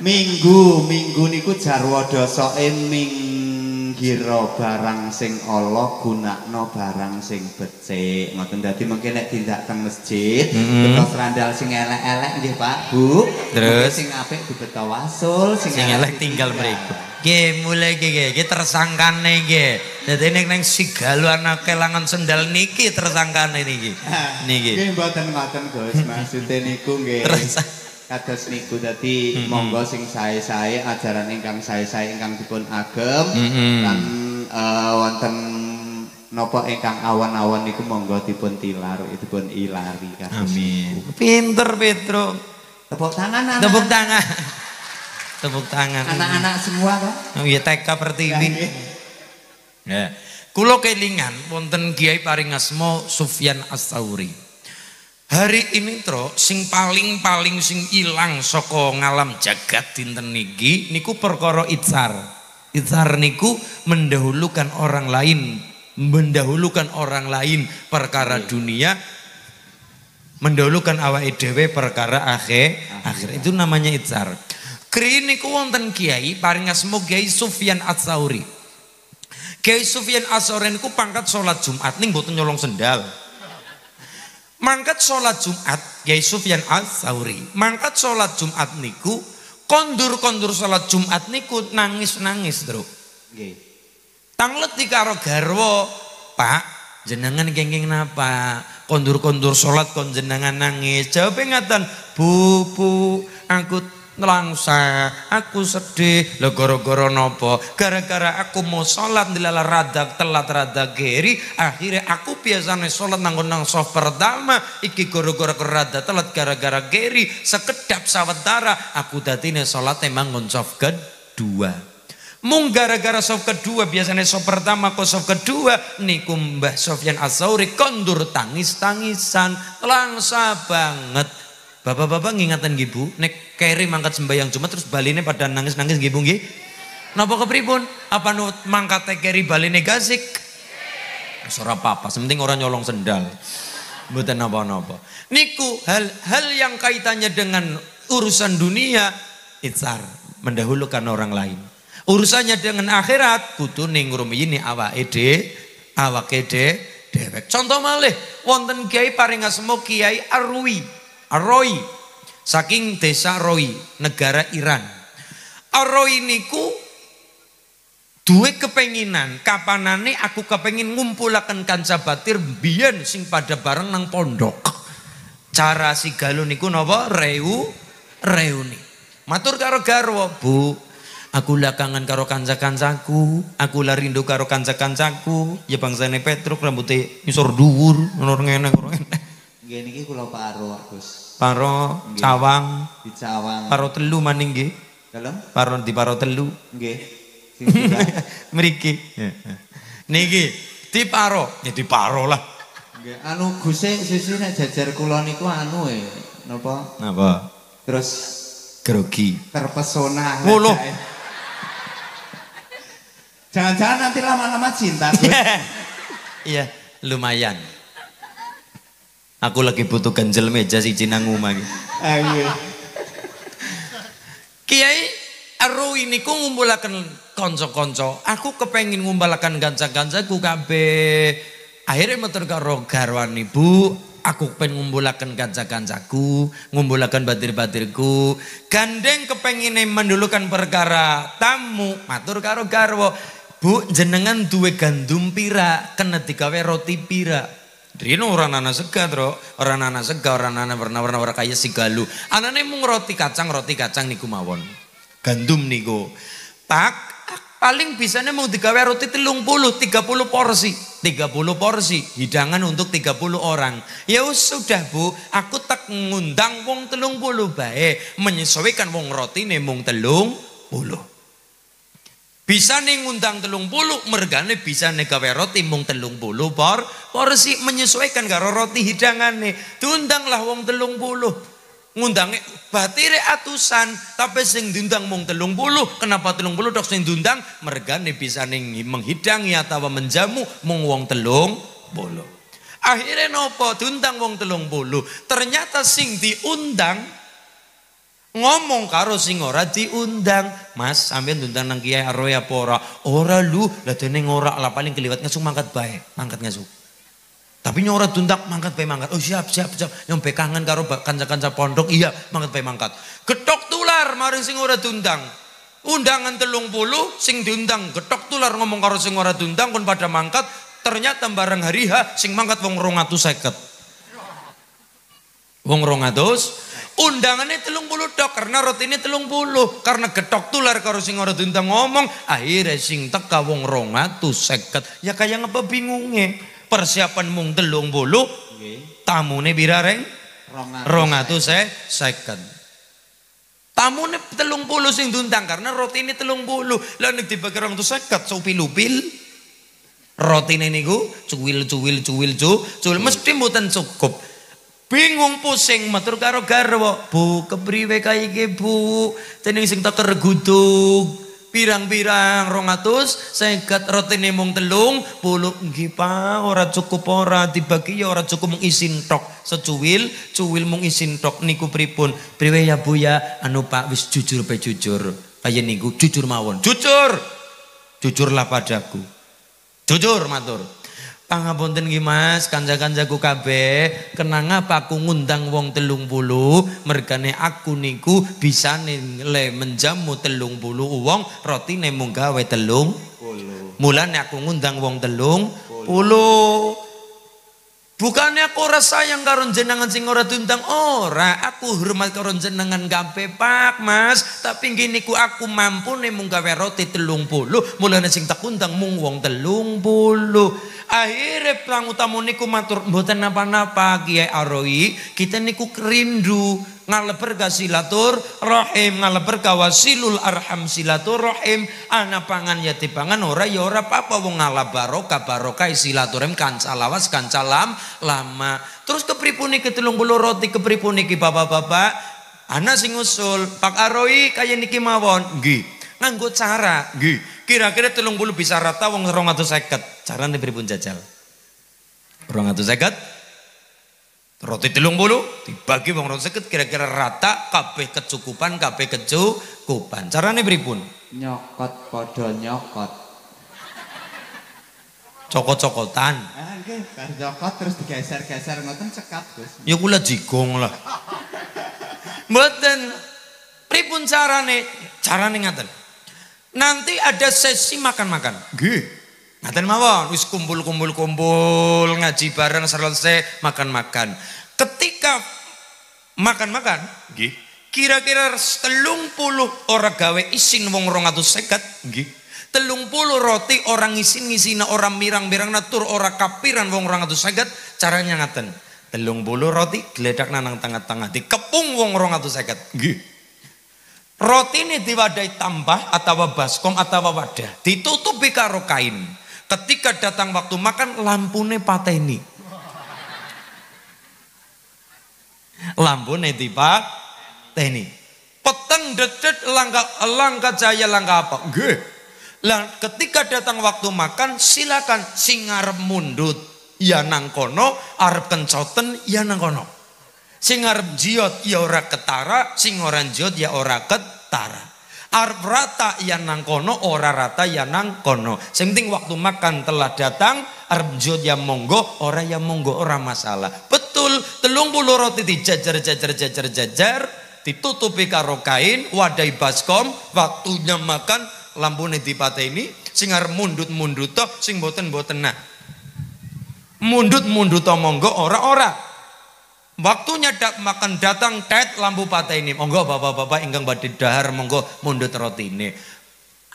Minggu, minggu niku jarwa dosoke minggiro barang sing Allah gunakno barang sing becik. Ngoten dadi mungkin nek tindak teng masjid,
Mm-mm.
betos randal sing elek-elek nggih Pak, Bu.
Terus?
Sing apik dibeto wasul, sing,
Sing elek tinggal mriku. Nggih, mulai nggih, iki tersangkane nggih. Dadi nek nang sigalu anak kelangan sendal niki tersangkane niki. Niki.
Nggih mboten ngoten Gus, maksude niku nggih. Kados niku dadi monggo sing sae-sae ajaran ingkang sae-sae ingkang dipun agem
Mm-mm.
lan eh, wonten napa ingkang awan-awan niku monggo dipun tilar dipun ilari kados
Amin.
niku.
Pinter Petro.
Tepuk tangan anak.
Tepuk tangan. Tepuk tangan.
Anak-anak semua kok.
Oh iya TK Pertiwi. Ya. Kulo kelingan wonten Kiai paring asma Sufyan As-Sauri. Hari ini tro sing paling-paling sing ilang saka ngalam jagat dinten niki niku perkara itsar. Itsar niku mendahulukan orang lain, mendahulukan orang lain perkara dunia, mendahulukan awake dhewe perkara akhir akhir itu namanya itsar. Kri niku wonten kiai paring asma Kiai Sufyan Ats-Tsauri. Kiai Sufyan Ats-Tsauri niku pangkat salat Jumat ning mboten nyolong sendal. Mangkat salat Jumat Kiai Sufyan Ats-Tsauri. Mangkat salat Jumat niku kondur-kondur salat Jumat niku nangis-nangis, Tru.
Nggih.
Tangleti karo garwa, Pak, jenengan kenging napa? Kondur-kondur salat kon jenengan nangis. Jawabe ngaten, Bu, Bu, aku nelangsa, aku sedih. Lho gara-gara napa? Gara-gara aku mau salat dilala rada telat rada geri, akhirnya aku biasanya salat nanggon nang soft pertama, iki gara-gara rada telat gara-gara geri, sekedap sawetara aku dadine salat emang ngon soft kedua. Mung gara-gara soft kedua biasanya soft pertama kok soft kedua niku Mbah Sofyan Asauri kondur tangis-tangisan langsa banget. Bapak-bapak ngingatan nggih Bu, nek keri mangkat sembahyang Jumat terus baline pada nangis-nangis nggih Bu nggih. Napa kepripun? Apa nu mangkat keri baline gasik? Ora apa-apa, sementing orang nyolong sendal. Mboten napa-napa. Niku hal-hal yang kaitannya dengan urusan dunia itsar, mendahulukan orang lain. Urusannya dengan akhirat kudu ning ngrumiyini awake dhewe, awake dhewe dewek. Contoh malih wonten Kiai paring asma Kiai Arwi, Arroi saking desa Roi, negara Iran. Arroi niku duwe kepenginan kapanane aku kepengin ngumpulaken kanca batir biyen sing pada bareng nang pondok. Cara si galuh niku napa? Reu reuni. Matur karo garwa, Bu. Aku lah kangen karo kanca-kancaku, aku lah rindu karo kanca-kancaku. Ya bangsane Petruk rambutnya ngisor dhuwur, ngono ngene ngono ngene.
Nggih niki kula Gus.
Paro cawang,
Di Cawang.
paro telu maning nggih. Paro di paro telu.
Nggih.
Mriki. Niki di paro, ya di paro lah.
Nggih, anu Guse sisi nek jajar kula niku anu e, napa?
Napa?
Terus
Grogi.
terpesona.
Loh.
ngajake. Jangan-jangan nanti lama-lama cinta.
Iya, lumayan. Aku lagi butuh ganjel meja si nang omah iki.
Ah, iya.
Kiai Aru ini ku ngumpulaken konco-konco. Aku kepengin ngumpulaken kanca-kancaku kabeh. Akhirnya metur karo garwan ibu, aku pengen ngumpulaken kanca-kancaku, ngumpulaken batir-batirku. Gandeng kepengin mendulukan perkara tamu, matur karo garwa. Bu, jenengan duwe gandum pira, kena digawe roti pira. Rino orang nana sega tro, orang nana sega, orang nana warna-warna warna kaya si galu. Anane mung roti kacang, roti kacang niku mawon. Gandum niku. Tak paling bisanya mau digawe roti telung puluh, tiga puluh porsi. tiga puluh porsi, hidangan untuk tiga puluh orang. Ya sudah bu, aku tak ngundang wong telung puluh baik. Menyesuaikan wong roti nih mung telung puluh. Bisa nih ngundang telung puluh, mergane bisa nih gawe roti mung telung puluh por, porsi menyesuaikan karo roti hidangan nih. Diundanglah wong telung puluh. Ngundangnya batire atusan, tapi sing diundang mung telung puluh. Kenapa telung puluh dok sing diundang? Mergane bisa nih menghidangi atau menjamu mung wong telung puluh. Akhirnya nopo diundang wong telung puluh. Ternyata sing diundang ngomong karo sing ora diundang. Mas sampean diundang nang kiai arwah apa ora? Lu. Lah dene ora lah paling keliwat ngesuk mangkat bae. Mangkat ngesuk tapi nyora diundang mangkat bae mangkat. Oh siap siap siap. Nyampe kangen karo kanca-kanca pondok. Iya mangkat bae mangkat. Getok tular maring sing ora diundang. Undangan telung puluh sing diundang getok tular ngomong karo sing ora diundang pun pada mangkat. Ternyata bareng hari ha sing mangkat wong seket. Wong rongatus Undangannya telung puluh dok karena roti ini telung puluh. Karena getok tular karo sing ora diundang ngomong akhirnya sing teka wong rongatu seket. Ya kayak ngapa bingungnya? Persiapan mung telung puluh tamu nih birareng rongatu se seket. tamu nih telung puluh sing diundang karena roti ini telung puluh. Lalu dibagi orang tuh seket so pilupil. Roti ini niku cuwil cuwil cuwil cuwil mesti mboten cukup bingung pusing matur karo garwa. Bu kepriwe kae bu? Tening sing tak regudug pirang-pirang rongatus seket rotine mung telung. Puluh nggih pak. Ora cukup ora dibagi ya ora cukup mung isin tok. Secuwil cuwil mung isin tok niku pripun? Priwe ya bu ya? Anu pak wis jujur pe jujur. Kaya niku jujur mawon. Jujur! Jujurlah padaku. Jujur matur Pangapunten nggih Mas, kanja-kanjaku kabeh, kenang apa aku ngundang wong telung puluh, mergane aku niku bisa le menjamu telung puluh wong, roti mung gawe telung puluh. Mulane aku ngundang wong telung puluh. Bukannya aku ora sayang karo jenengan sing ora diundang ora, aku hormat karo jenengan kabeh Pak Mas, tapi gini ku aku mampu nih mung gawe roti telung puluh, mulane sing tak undang mung wong telung puluh. Akhirnya pangutamu niku matur mboten napa-napa Kiai Aroi, kita niku rindu ngaleper ka silatur rahim ngaleper wasilul arham silatur rahim ana pangan ya pangan ora ya ora apa-apa. Wong ngala barokah barokah silaturahim kanca lawas kanca lam lama. Terus kepripun iki 30 roti kepripun iki bapak-bapak? Ana sing usul Pak Aroi kaya niki mawon. Nggih nganggo cara nggih Kira-kira telung bulu bisa rata wong rong atau seket. Caranya pripun jajal? Rong atau seket? Roti telung bulu dibagi wong rong seket kira-kira rata kabeh kecukupan kabeh kecukupan. Caranya pripun?
Nyokot podo nyokot.
Cokot-cokotan.
Ah nggih, nyokot terus digeser-geser ngoten cekat, Gus.
Ya kula jigong lah. Mboten pripun carane? Carane ngaten. Nanti ada sesi makan-makan. Nggih. Ngaten mawon, wis kumpul-kumpul-kumpul ngaji bareng selesai makan-makan. Ketika makan-makan, nggih. Kira-kira telung puluh orang gawe isin wong rong atus seket, nggih. Telung puluh roti orang isin ngisina orang mirang-mirang natur orang kapiran wong rong atus seket, caranya ngaten. Telung puluh roti geledak nanang tengah-tengah dikepung wong rong atus seket, nggih. Roti ini diwadai tambah atau baskom atau wadah. Ditutupi karo kain. Ketika datang waktu makan lampune pateni. Lampune teni. Peteng dedet langka langka jaya langka apa? Nggih. Lah ketika datang waktu makan silakan singar mundut ya nang kono, arep kencoten ya nang kono. Sing arep jiot ya ora ketara, sing ora jiot ya ora ketara. Arep rata ya nang kono, ora rata ya nang kono. Sing penting waktu makan telah datang, arep jiot ya monggo, ora ya monggo, ora masalah. Betul, telung puluh roti dijajar jajar jajar jajar, ditutupi karo kain, wadai baskom, waktunya makan, lampune dipateni, sing arep mundut-mundut sing boten-boten nah. Mundut-mundut monggo ora-ora. Waktunya dak makan datang tet lampu patah ini. Monggo bapak-bapak ingkang badhe dahar monggo mundut roti ini.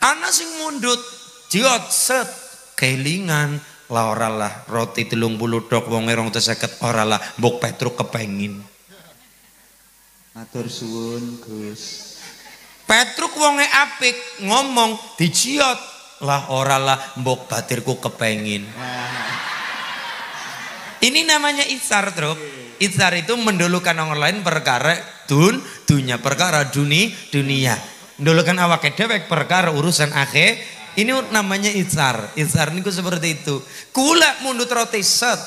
Ana sing mundut jiot set kelingan lah ora lah roti telung puluh dok wong erong seket ora lah mbok Petruk kepengin.
Matur suwun Gus.
Petruk wonge apik ngomong dijiot lah ora lah mbok batirku kepengin. Ini namanya itsar, Truk. Itsar itu mendulukan orang lain perkara dun, dunia perkara duni, dunia. Mendulukan awak dewek perkara urusan akhir. Ini namanya itsar. Itsar niku seperti itu. Kula mundut roti set.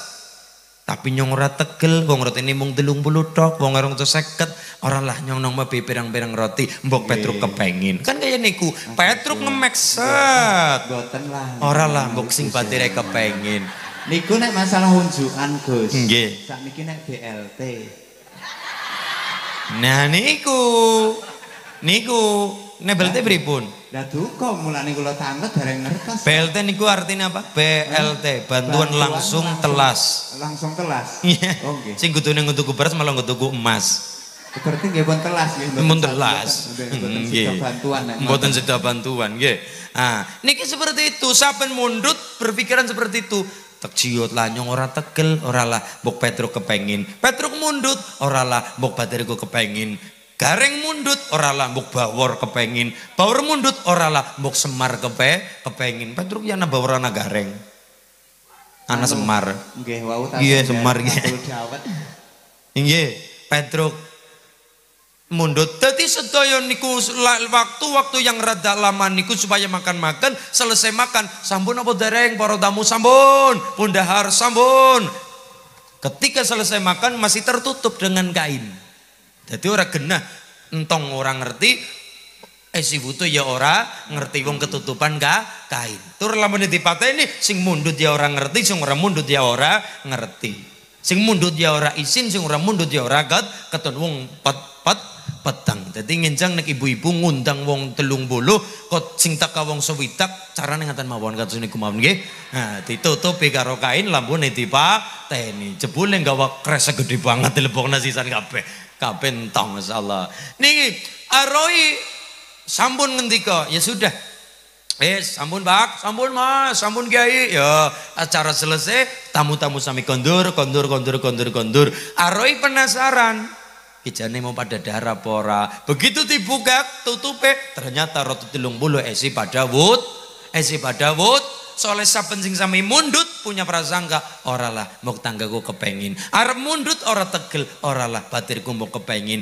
Tapi nyong ora tegel, wong roti ini mung telung puluh tok, wong orang tuh seket, orang lah nyong nong mabi pirang-pirang roti, mbok Petruk kepengin. Kan kayak niku, Petruk ngemek set.
Boten lah.
Ora lah mbok sing batire kepengin.
Niku nek masalah unjukan Gus.
Nggih.
Sakniki nek BLT.
Nah niku. Niku nebelte pripun?
Lah duka mulane kula tanglet bareng ngertos.
BLT niku artinya apa? BLT, bantuan langsung telas.
Langsung telas.
Iya.
Oh nggih.
Sing kudune ngetuku beras malah ngetuku emas.
Berarti nggih pun telas nggih.
Mun telas. Nggih.
sida bantuan nek.
Mboten sedia bantuan, nggih. Ah, niki seperti itu, saben mundut berpikiran seperti itu. Tek lah nyong ora tegel, ora lah mbok Petruk kepengin. Petruk mundut, ora lah mbok batirku kepengin. Gareng mundut, ora lah mbok bawor kepengin. Bawor mundut, ora lah mbok semar kepe, kepengin. Petruk ya bawor ana gareng. Ana
Anu,
semar.
Nggih wau.
Iya, Semar, nggih. Nggih, Petruk mundut. Dadi sedaya niku waktu-waktu yang rada lama niku supaya makan-makan, selesai makan, sampun apa dereng para tamu sampun, pundahar sampun. Ketika selesai makan masih tertutup dengan kain. Jadi orang genah, entong orang ngerti, eh si butuh ya ora ngerti wong ketutupan ka kain. Tur lamun dipateni sing mundut ya ora ngerti, sing ora mundut ya ora ngerti. Sing mundut ya ora isin, sing ora mundut ya ora gat keton wong pet petang. Dadi ngenjang nek ibu-ibu ngundang wong telung buluh kok sing teka wong sewitak carane ngaten mawon kados niku mawon nggih. Nah, ditutupi karo kain lampune dipateni. Jebule gawa kresek gede banget dilebokna sisan kabeh. Kabeh entong masyaallah. Niki aroi sampun ngendika ya sudah Eh, sampun Pak, sampun Mas, sampun Kiai. Ya, acara selesai, tamu-tamu sami kondur, kondur, kondur, kondur, kondur. Aroi penasaran. Kijane mau pada darah pora. Begitu dibuka, tutupe, ternyata roti telung bulu esi pada wud, esi pada wud. Soalnya saben sing sami mundut punya prasangka ora lah mau tanggaku kepengin. Arep mundut ora tegel ora lah batirku mau kepengin.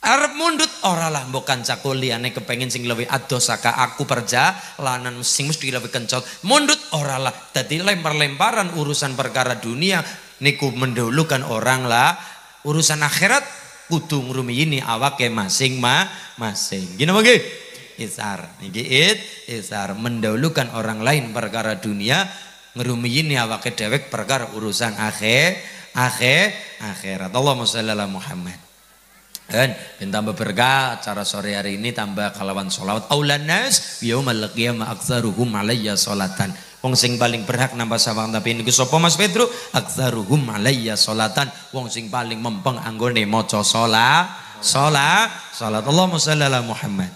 Arep mundut ora lah mbok kancaku liyane kepengin sing luwih ados saka aku perjalanan sing mesti luwih kencot. Mundut ora lah dadi lempar-lemparan urusan perkara dunia niku mendahulukan orang lah urusan akhirat kudu ngrumiyini awake masing-masing. Gini apa nggih? Isar. Niki it, isar mendahulukan orang lain perkara dunia ngrumiyini awake dewek perkara urusan akhir akhir akhirat. Allahumma shalli ala Muhammad. Dan dan tambah berkah acara sore hari ini tambah kalawan sholawat aulan nas yaumal qiyamah aktsaruhum alayya sholatan. Wong sing paling berhak nambah sawang tapi niku sapa Mas Pedro? Aktsaruhum alayya salatan. Wong sing paling mempeng anggone maca salat. Salat. Salat Allahumma shalli ala Muhammad.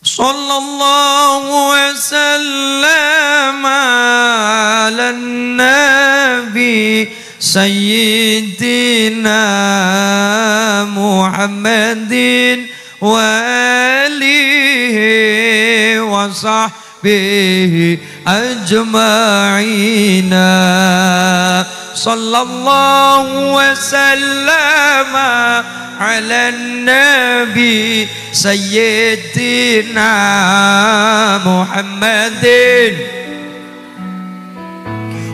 Sallallahu wasallam ala nabi sayyidina Muhammadin wa alihi wa sahbihi وصحبه أجمعين صلى الله وسلم على النبي سيدنا محمد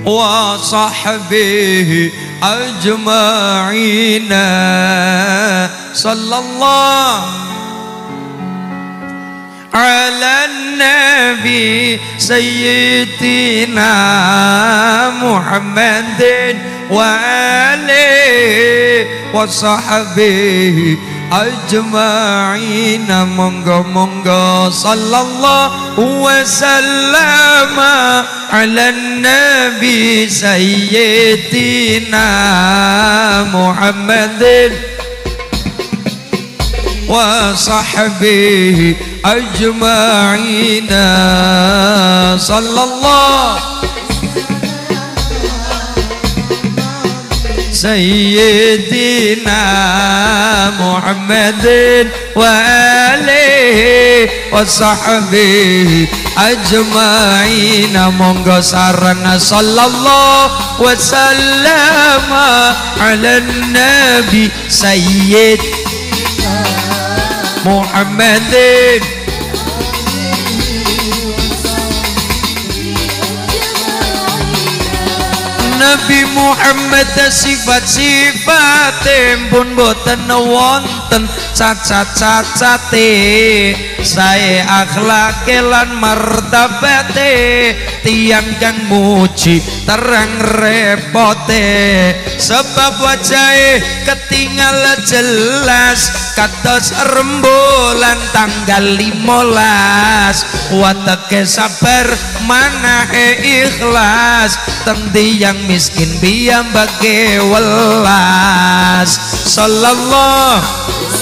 وصحبه أجمعين. صلى الله على النبي سيدنا محمد وآله وصحبه أجمعين. مونغو مونغو صلى الله وسلم على النبي سيدنا محمد. وصحبه أجمعين. صلى الله. سيدنا محمد وآله وصحبه أجمعين. مونغو سارنا صلى الله وسلم على النبي سيد. محمد Nabi Muhammad sifat-sifat pun boten wonten cacat-cacate saya akhlak lan martabate tiang kang muji terang repote. Sebab wajah ketinggal jelas kados rembulan tanggal limolas. Watake sabar mana ikhlas tendi yang miskin bagi welas. Sallallahu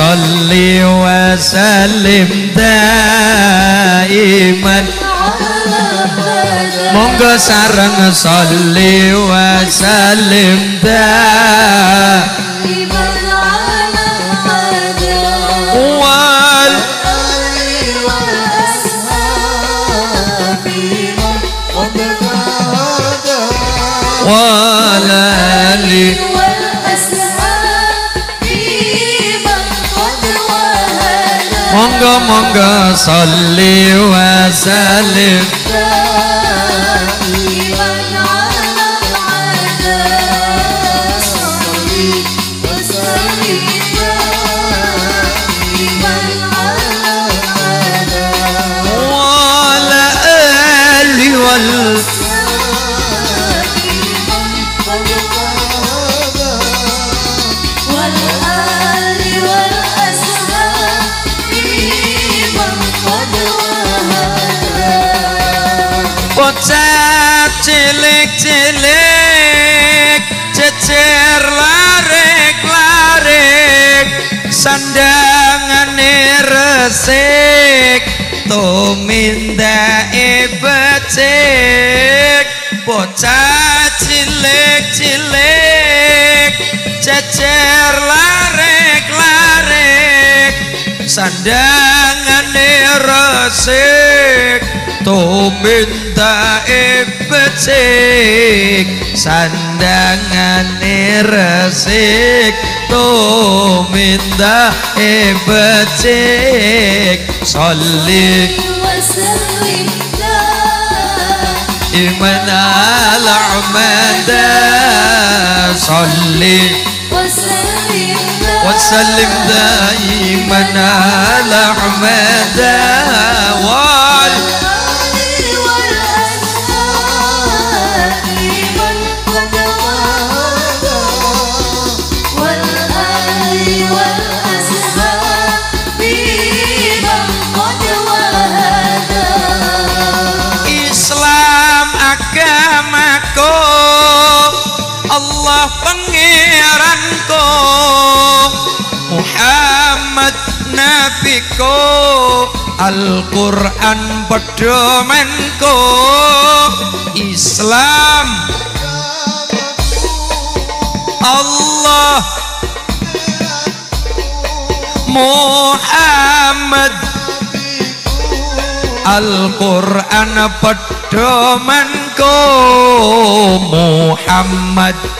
wa sallim daiman Monggo sareng salli wa sallim wal Monggo monggo salli tumindake becik bocah cilik-cilik cecer larik-larik sandangane resik tuminta becik sandangane resik tuminta becik إيمان على عمادة صلي.
وسلم
وسلم دائما على عمادة. niko Al-Quran pedomenko Islam. Allah Muhammad. Al-Quran pedomenko Muhammad.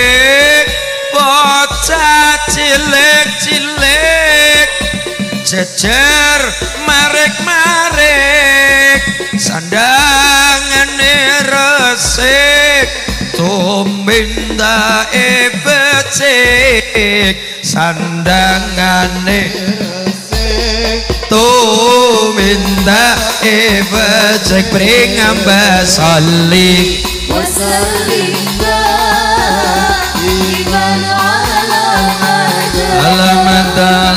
Jejer marik-marik Sandangan resik Tuminda becik Sandangane Tuminda becik Pringamba salli
وسلم دائما على هدى
Alamada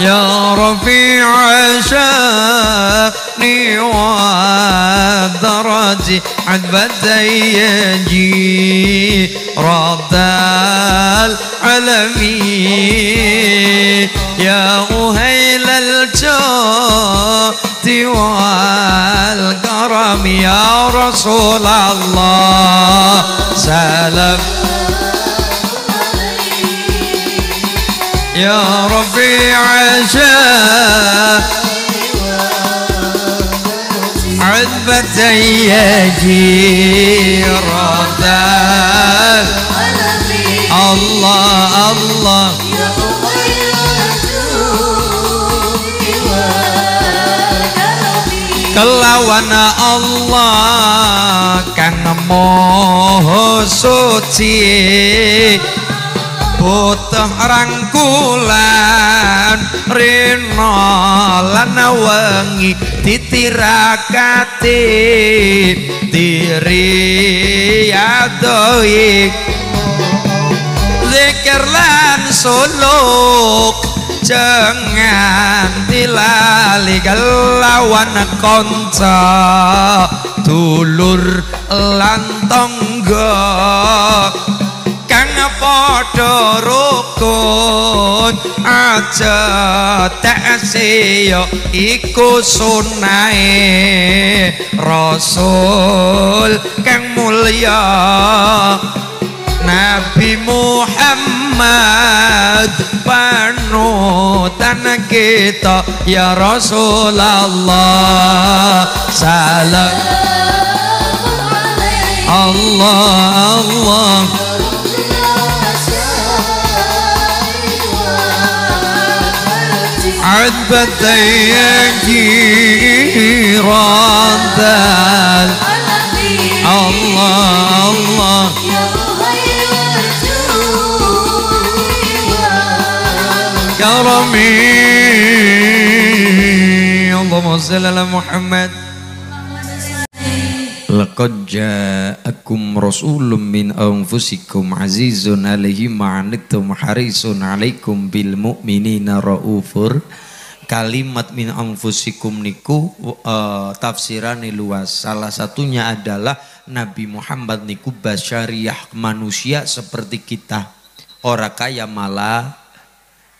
يا رفيع شأني ودرجي بدي يجي رب العالمين. يا أهيل الجوت والكرم يا رسول الله. سلام. يا ربيع عشاء عذبة جيرة الله الله. kelawan Allah kang moho suci butuh rangkulan rino lan wengi titirakati diri adoik zikir lan suluk jangan dilali kelawan konca dulur lan tangga. kang padha rukun. Aja taksiyo iku sunahe rasul kang mulya Nabi Muhammad panutan kita ya Rasulullah. Salam. Allah Allah عذبتي جيران الله الله. كرمي. اللهم صل على محمد. Laqad ja'akum rasulun min anfusikum azizun alaihi ma'anittum harisun alaikum bil mu'minina raufur. Kalimat min anfusikum niku eh, uh, tafsirannya luas. Salah satunya adalah Nabi Muhammad niku basyariyah manusia seperti kita. Ora kaya malah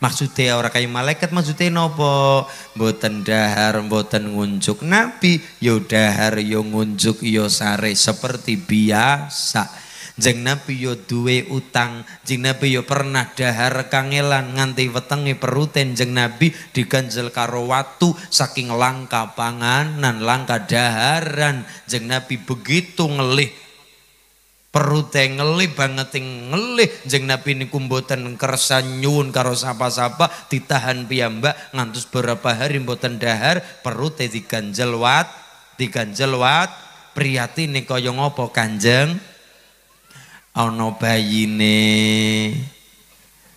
maksudnya orang kaya malaikat maksudnya nopo? Mboten dahar mboten ngunjuk nabi yo dahar yo ngunjuk yo sare seperti biasa. Jeng Nabi yo duwe utang, jeng Nabi yo pernah dahar kangelan nganti wetenge peruten. Jeng Nabi diganjel karo watu saking langka panganan, langka daharan. Jeng Nabi begitu ngelih perute ngelih banget ngelih. Jeng Nabi niku mboten kersa nyuwun karo sapa-sapa ditahan piyambak ngantus beberapa hari mboten dahar perute diganjel wat diganjel wat. Priyatine kaya ngopo Kanjeng? Ana bayine.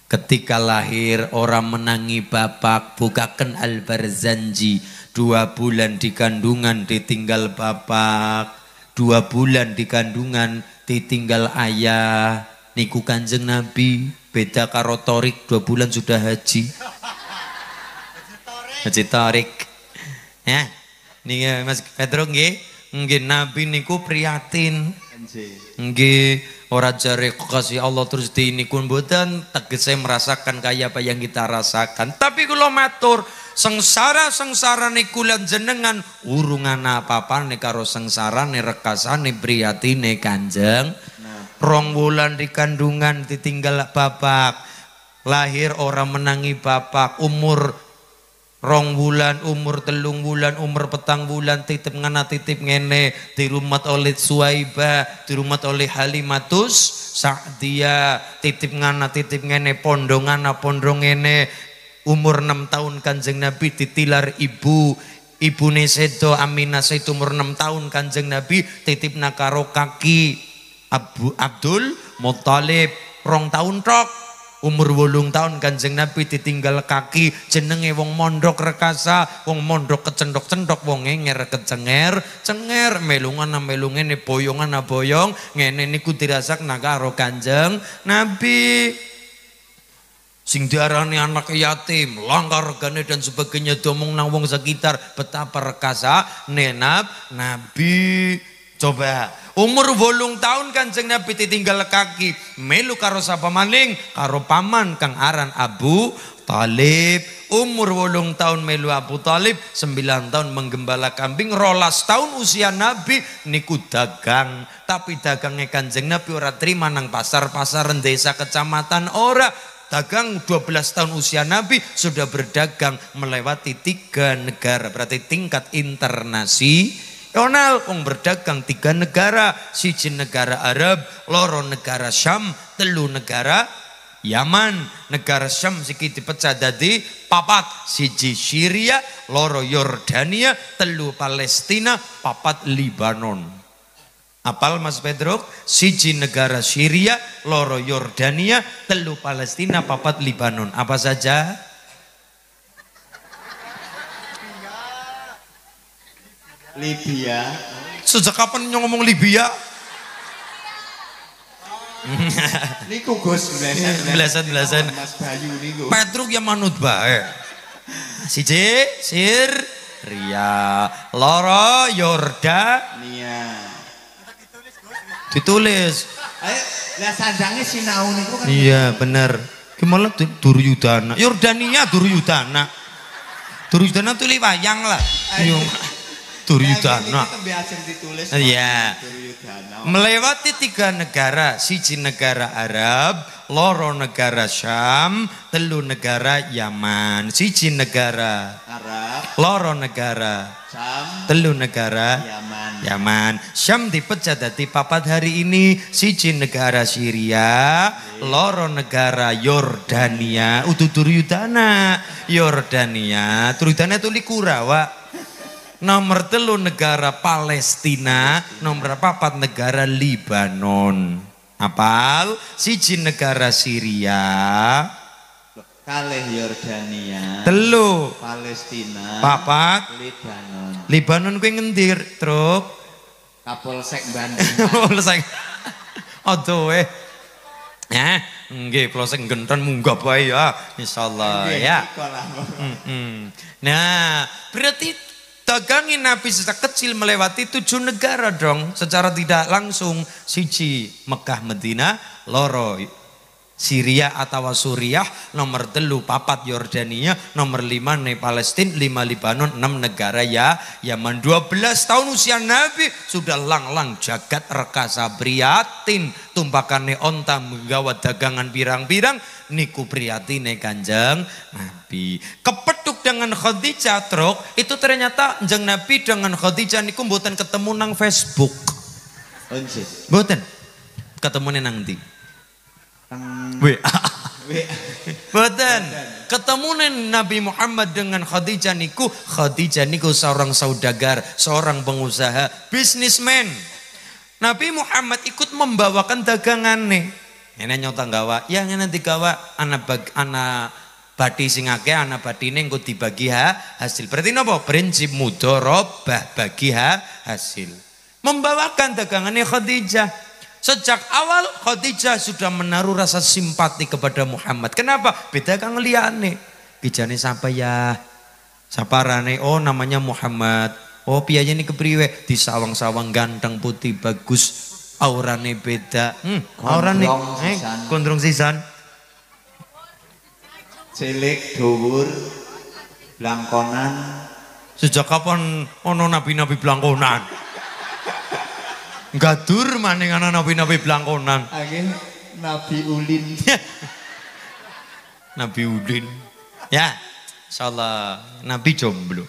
Ketika lahir orang menangi bapak bukakan al-barzanji dua bulan di kandungan ditinggal bapak. Dua bulan di kandungan ditinggal ayah niku kanjeng nabi. Beda karo torik dua bulan sudah haji. Haji torik. Ya. Nih mas Pedro nggih? Nggih nabi niku prihatin. Nggih Ora jare kasih Allah terus di ini kun mboten. Tegese merasakan kayak apa yang kita rasakan. Tapi kula matur sengsara sengsara niku lan jenengan urungan apa-apa nih karo sengsara nih rekasane priyatine Kanjeng. Rong bulan di kandungan ditinggal bapak. Lahir orang menangi bapak umur rong bulan umur telung bulan umur petang bulan titip ngana titip ngene di rumah oleh Suaiba di rumah oleh Halimatus Sa'dia titip ngana titip ngene pondong ngana pondong ngene umur enam tahun kanjeng Nabi ditilar ibu. Ibu sedo Aminah sedo umur enam tahun kanjeng Nabi titip nakaro kaki Abu Abdul Muttalib. Rong tahun tok. Umur wolung tahun kanjeng Nabi ditinggal kaki. Jenenge wong mondok rekasa wong mondok kecendok-cendok wong ngenger kecenger cenger. Melungan melungan ini boyongan boyong. Ngene niku dirasak karo kanjeng Nabi sing diarani anak yatim, langgar regane dan sebagainya domong nang wong sekitar betapa rekasa nenab nabi coba Umur bolong tahun kanjeng Nabi ditinggal kaki. Melu karo sapa maning? Karo paman kang aran Abu Talib. Umur bolong tahun melu Abu Talib. Sembilan tahun menggembala kambing. Rolas tahun usia Nabi. Niku dagang. Tapi dagangnya kanjeng Nabi ora terima nang pasar-pasaran desa kecamatan ora dagang 12 tahun usia Nabi sudah berdagang melewati tiga negara. Berarti tingkat internasi Donald wong berdagang tiga negara, siji negara Arab, loro negara Syam, telu negara Yaman, negara Syam siki dipecah dadi papat, siji Syria, loro Yordania, telu Palestina, papat Libanon. Apal Mas Pedro, siji negara Syria, loro Yordania, telu Palestina, papat Libanon. Apa saja?
Libya.
Sejak kapan ngomong Libya?
niku Gus
belasan belasan.
Mas Bayu niku.
Petruk yang manut bae. Siji Sir Ria Loro Nia. Ditulis.
Ayo, lah sandange sinau niku kan.
Iya, bener. Gimana Duryudana? Yordania Duryudana. Duryudana tuh wayang lah. Ayo. Duryudana. Iya. Melewati tiga negara, siji negara Arab, loro negara Syam, telu negara Yaman, siji negara
Arab,
loro negara
Syam,
telu negara
Yaman.
Yaman. Syam dipecah dari papat hari ini, siji negara Syria, loro negara Yordania, Duryudana, Yordania, Duryudana itu Likurawa. Nomor telu negara Palestina, nomor papat negara Libanon. Apal? Siji negara Syria.
Kalih Yordania.
Telu.
Palestina.
Papat.
Libanon.
Libanon kuwi ngendir, Truk?
Kapolsek Bandung.
Kapolsek. Aduh eh. Ya, nggih Polsek Genton munggah bae ya, insyaallah ya. Nah, berarti Dagangi Nabi sejak kecil melewati tujuh negara dong. Secara tidak langsung. Siji Mekah Medina, loro Syria atau Suriah, nomor telu papat Yordania, nomor lima nih Palestina, lima Libanon, enam negara ya Yaman. 12 tahun usia Nabi sudah lang-lang jagat rekasa priatin, tumpakannya onta menggawa dagangan pirang-pirang, niku priatine kanjeng Nabi. Kepetuk dengan Khadijah truk, itu ternyata jeng Nabi dengan Khadijah niku mboten ketemu nang Facebook. Mboten. Ketemu nang ndi?
Teng
WA. Betul. Ketemu Nabi Muhammad dengan Khadijah niku. Khadijah niku seorang saudagar, seorang pengusaha, bisnismen. Nabi Muhammad ikut membawakan dagangan nih. Ini nyota gawa, ya ini nanti gawa anak bag, anak badi sing akeh anak badine engko dibagi ha, hasil. Berarti napa? Prinsip mudharabah bagi ha, hasil. Membawakan dagangannya Khadijah. Sejak awal Khadijah sudah menaruh rasa simpati kepada Muhammad. Kenapa? Beda kang liyane. Bijane siapa ya? Saparane, oh namanya Muhammad. Oh piyanya ini kepriwe? Di sawang-sawang ganteng putih bagus. Aurane beda. Hmm, aurane eh,
sisan.
gondrong sisan.
cilik dhuwur blangkonan
Sejak kapan ono nabi-nabi blangkonan? Gadur maning ana nabi-nabi blangkonan.
Akhir Nabi Ulin.
Nabi Udin. Ya, insyaallah Nabi jomblo.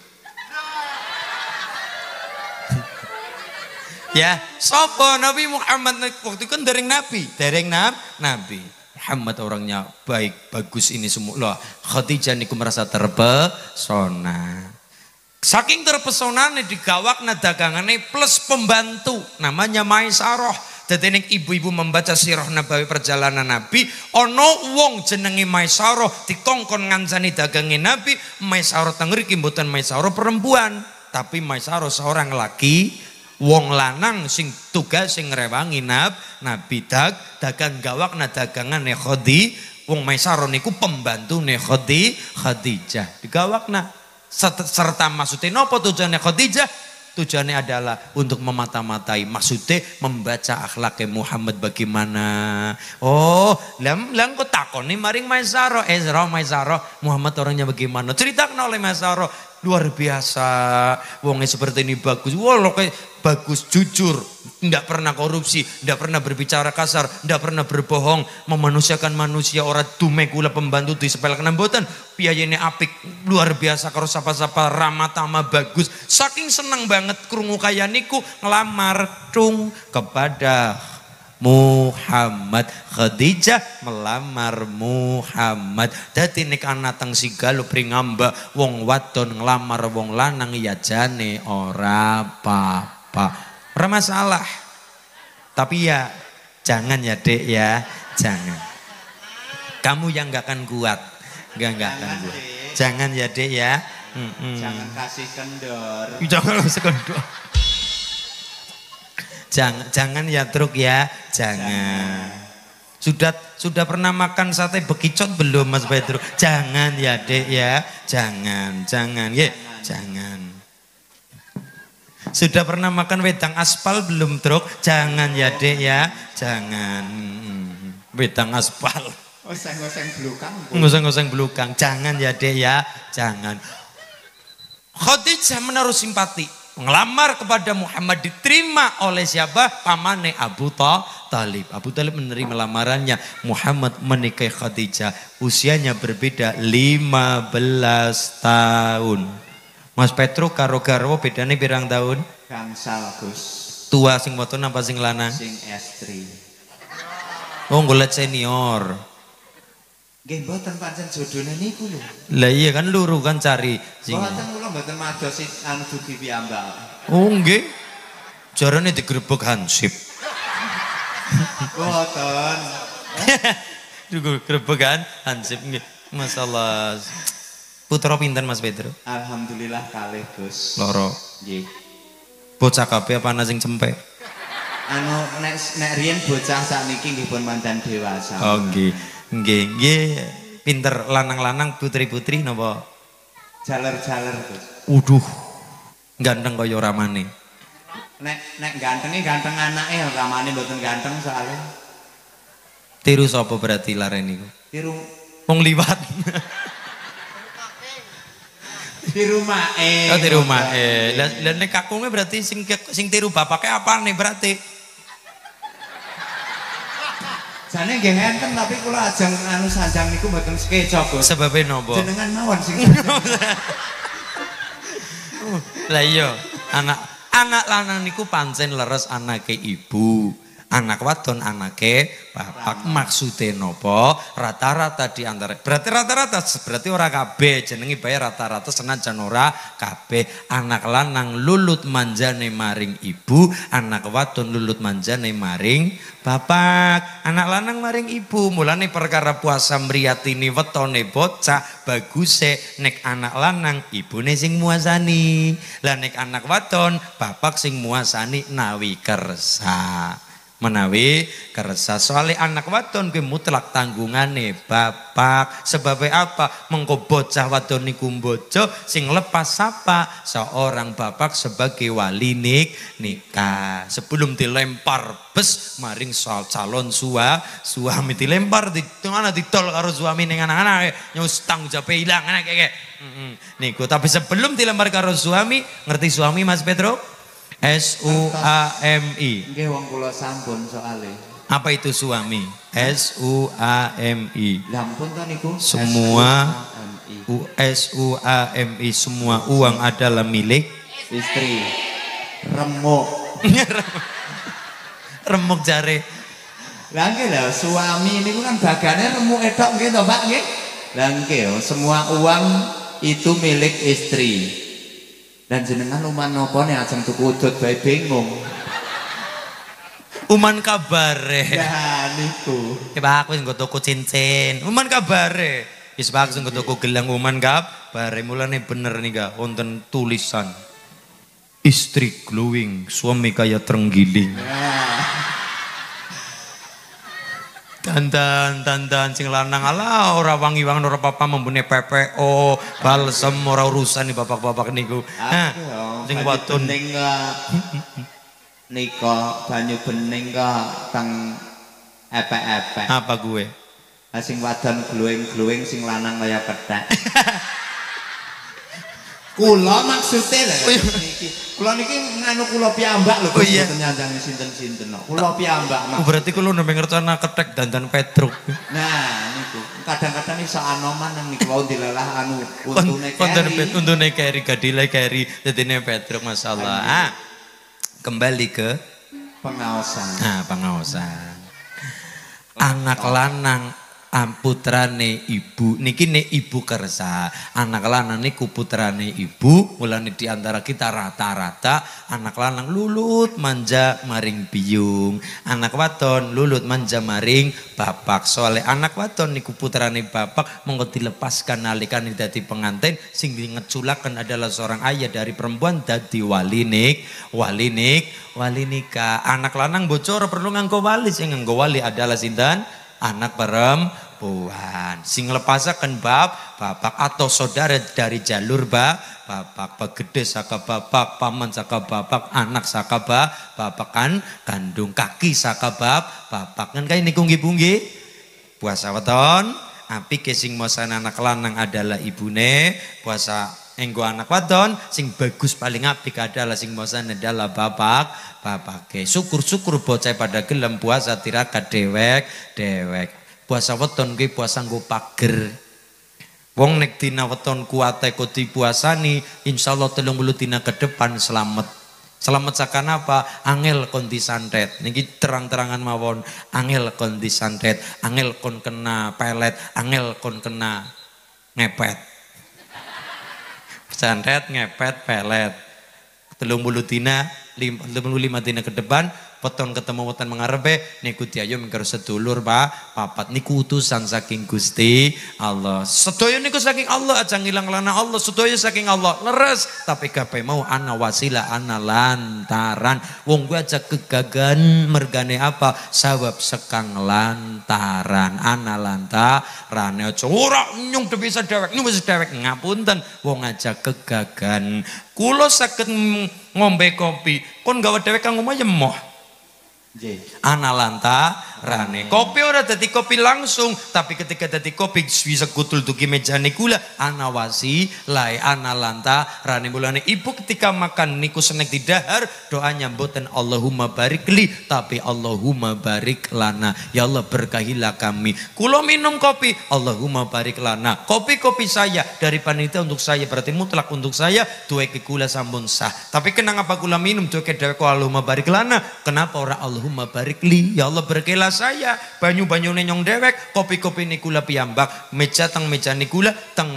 ya, sopo Nabi Muhammad waktu kan dereng Nabi, dereng nab, Nabi. Muhammad orangnya baik, bagus ini semua. Loh, Khadijah niku merasa terpesona. Saking terpesonane digawakna dagangane plus pembantu namanya Maisaroh. Dadi ibu-ibu membaca sirah nabawi perjalanan Nabi, ono wong jenenge Maisaroh dikongkon ngancani dagange Nabi, Maisaroh tengriki mboten Maisaroh perempuan, tapi Maisaroh seorang laki, wong lanang sing tugas sing ngrewangi nab, Nabi dag dagang gawakna dagangane Khadi, wong Maisaroh niku pembantune Khadi, Khadijah. Digawakna serta, maksudnya nopo tujuannya Khadijah? Tujuannya adalah untuk memata-matai maksudnya membaca akhlaknya Muhammad bagaimana. Oh lam lam kok takon nih maring Maisaro Ezra Maisaro Muhammad orangnya bagaimana? Ceritakan oleh Maisaro luar biasa. Wongnya seperti ini bagus. Wah kayak bagus jujur. Tidak pernah korupsi tidak pernah berbicara kasar tidak pernah berbohong. Memanusiakan manusia orang dume gula pembantu di sepel kenambotan ini apik. Luar biasa kalau sapa-sapa. Ramah tamah bagus. Saking senang banget krungu kaya niku ngelamar cung kepada Muhammad. Khadijah melamar Muhammad. Dadi nek ana teng sigalu pringamba wong wadon nglamar wong lanang ya jane ora apa-apa. Ora masalah. Tapi ya jangan ya dek ya. Jangan. Kamu yang nggak akan kuat. Nggak nggak akan
Jangan,
kuat. Jangan ya dek ya.
Jangan kasih kendor.
Jangan sekondok. Jangan, jangan ya truk ya, jangan. Sudah sudah pernah makan sate bekicot belum Mas Pedro? Jangan ya dek ya, jangan, jangan ya, jangan. Sudah pernah makan wedang aspal belum truk? Jangan ya dek ya, jangan. Wedang aspal.
Oseng-oseng belukang.
Ngoseng-ngoseng belukang. Jangan ya dek ya, jangan. Khadijah menaruh simpati. Ngelamar kepada Muhammad diterima oleh siapa? Pamane Abu Ta- Talib. Abu Talib menerima lamarannya. Muhammad menikahi Khadijah. Usianya berbeda 15 tahun. Mas Petro karo garwo bedanya pirang tahun?
Gangsal Gus.
Tua sing wadon apa sing lanang?
Sing estri.
Oh golek senior.
Nggih mboten pancen jodone niku lho.
Lah iya kan luru kan cari.
Mboten kula mboten madosi anu dugi piyambak.
Oh nggih. Jarane digrebek hansip.
Mboten.
Juga grebekan hansip nggih. Masalah putra pinten Mas Pedro?
Alhamdulillah kalih Gus.
Loro.
Nggih.
Bocah kabeh apa ana sing cempe?
Anu nek nek riyen bocah sakniki nggih pun mandan dewasa.
Oh nggih. Nggih, nggih. Pinter lanang-lanang putri-putri napa?
Jaler-jaler Gus.
Uduh. Ganteng kaya ramane.
Nek nek gantenge ganteng anake ramane mboten ganteng soalnya.
Tiru sapa berarti laren niku?
Tiru
Wong liwat.
di rumah eh.
Oh tiru. Eh, lah nek kakunge berarti sing sing tiru bapake apa nih berarti?
Jane nggih enten tapi kula ajeng anu sanjang niku mboten sekeca, Bos.
Sebabnya nopo?
Jenengan mawon sing
Lah iya, anak anak lanang niku pancen leres anake ibu. Anak wadon anake bapak. Maksude nopo? Rata-rata di antara berarti rata-rata berarti ora kabeh. Jenengi bae rata-rata senajan ora kabeh. Anak lanang lulut manjane maring ibu anak wadon lulut manjane maring bapak. Anak lanang maring ibu. Mulane perkara puasa mriyatini wetone bocah baguse nek anak lanang ibune sing muasani. Lah nek anak wadon bapak sing muasani nawi kersa menawi kersa. Soalnya anak wadon kuwi mutlak tanggungane bapak sebabnya apa? Mengko bocah wadon niku bojo sing lepas sapa? Seorang bapak sebagai wali nik nikah. Sebelum dilempar bes maring soal calon sua suami dilempar di mana ditol karo suami ning anak-anak nyus tanggung jawab ilang anak kayak niku tapi sebelum dilempar karo suami ngerti suami Mas Pedro S U A M I
nggih wong kula sampun soalé.
apa itu suami? S U A M I.
Lah ampun to niku.
Semua. U S U A M I semua uang adalah milik
istri remuk.
remuk jare.
Lah nggih lho suami niku kan bagane remuk edok nggih to, Pak nggih. Lah nggih yo, semua uang itu milik istri. Dan jenengan uman nopo nek ajeng tuku udut bae bingung.
Uman kabare.
Ya niku.
Ya aku sing nggo tuku cincin. Uman kabare. Wis Pak aku sing nggo tuku gelang uman kabare. Mulane bener nih ga wonten tulisan. Istri glowing, suami kaya terenggiling. Dandan, dandan sing lanang ala ora wangi-wangi ora apa-apa membune PPO, balsem ora urusan nih bapak-bapak niku. Nah,
Aku yo,
sing wadon
bening. Nika banyu bening kok teng epek-epek.
apa gue?
Sing wadon glowing-glowing sing lanang kaya kethek. Kula maksude lho niki. Kula niki nganu kula piyambak lho
Oh, iya.
boten nyandangi sinten-sinten. Kula piyambak
Oh,
mak.
berarti kulo nembe ngertana ketek dandan Petruk.
Nah niku kadang-kadang iso anoman nang niku wau dilelah anu untune
Konten
keri.
untune keri gadile keri dadine Petruk masyaallah. Ah, kembali ke
pengaosan.
nah pengawasan. Anak lanang putrane ibu. Niki nek ibu kersa anak lanang niku putrane ibu. Mulane di antara kita rata-rata anak lanang lulut manja maring biyung. Anak waton lulut manja maring bapak. Soalnya anak waton niku putrane bapak monggo dilepaskan nalikan dadi pengantin. Sing ngeculaken adalah seorang ayah dari perempuan dadi wali nik wali nik wali nikah. Anak lanang bocor perlu nganggo wali sing nganggo wali adalah sinten anak perempuan. Sing lepasaken bab bapak atau saudara dari jalur ba bapak pegede saka bapak paman saka bapak anak saka ba bapak kan kandung kaki saka bab bapak kan kayak niku nggih puasa weton api sing mosan anak lanang adalah ibune puasa enggo anak wadon sing bagus paling apik adalah sing mosan adalah bapak bapake syukur-syukur bocah pada gelem puasa tirakat dewek dewek puasa weton kuwi puasa nggo pager wong nek dina weton kuate kok dipuasani insyaallah 30 dina ke depan selamat Selamat sakan apa? Angel kon disantet. Niki terang-terangan mawon. Angel kon disantet. Angel kon kena pelet. Angel kon kena ngepet. Santet, ngepet, pelet. Telung bulu dina, lim, telung lima dina ke depan, weton ketemu weton mengarepe niku diayu mingkar sedulur Pak. Papat niku utusan saking Gusti Allah. Sedaya niku saking Allah aja ngilang lana Allah sedaya saking Allah. Leres tapi kabeh mau ana wasilah ana lantaran. Wong gue aja kegagan mergane apa? Sabab sekang lantaran. Ana lantaran aja ora nyung bisa dewek nyung bisa dewek ngapunten wong aja kegagan kula saged ngombe kopi. Kon gawe dewek ya moh. Analanta rane. Kopi ora dadi kopi langsung tapi ketika dadi kopi bisa kutul duki mejane kula anawasi lae analanta rane mulane. Ibu ketika makan niku senek di dahar doanya mboten Allahumma barik li tapi Allahumma barik lana. Ya Allah berkahilah kami. Kula minum kopi Allahumma barik lana. Kopi-kopi saya dari panitia untuk saya berarti mutlak untuk saya dua ke kula sampun sah. Tapi kenapa kula minum dua ke Allahumma barik lana? Kenapa ora Allahumma barik li. Ya Allah berkelah saya. Banyu-banyu nyong dewek kopi-kopi ini kula piyambak. Meja teng meja ini kula teng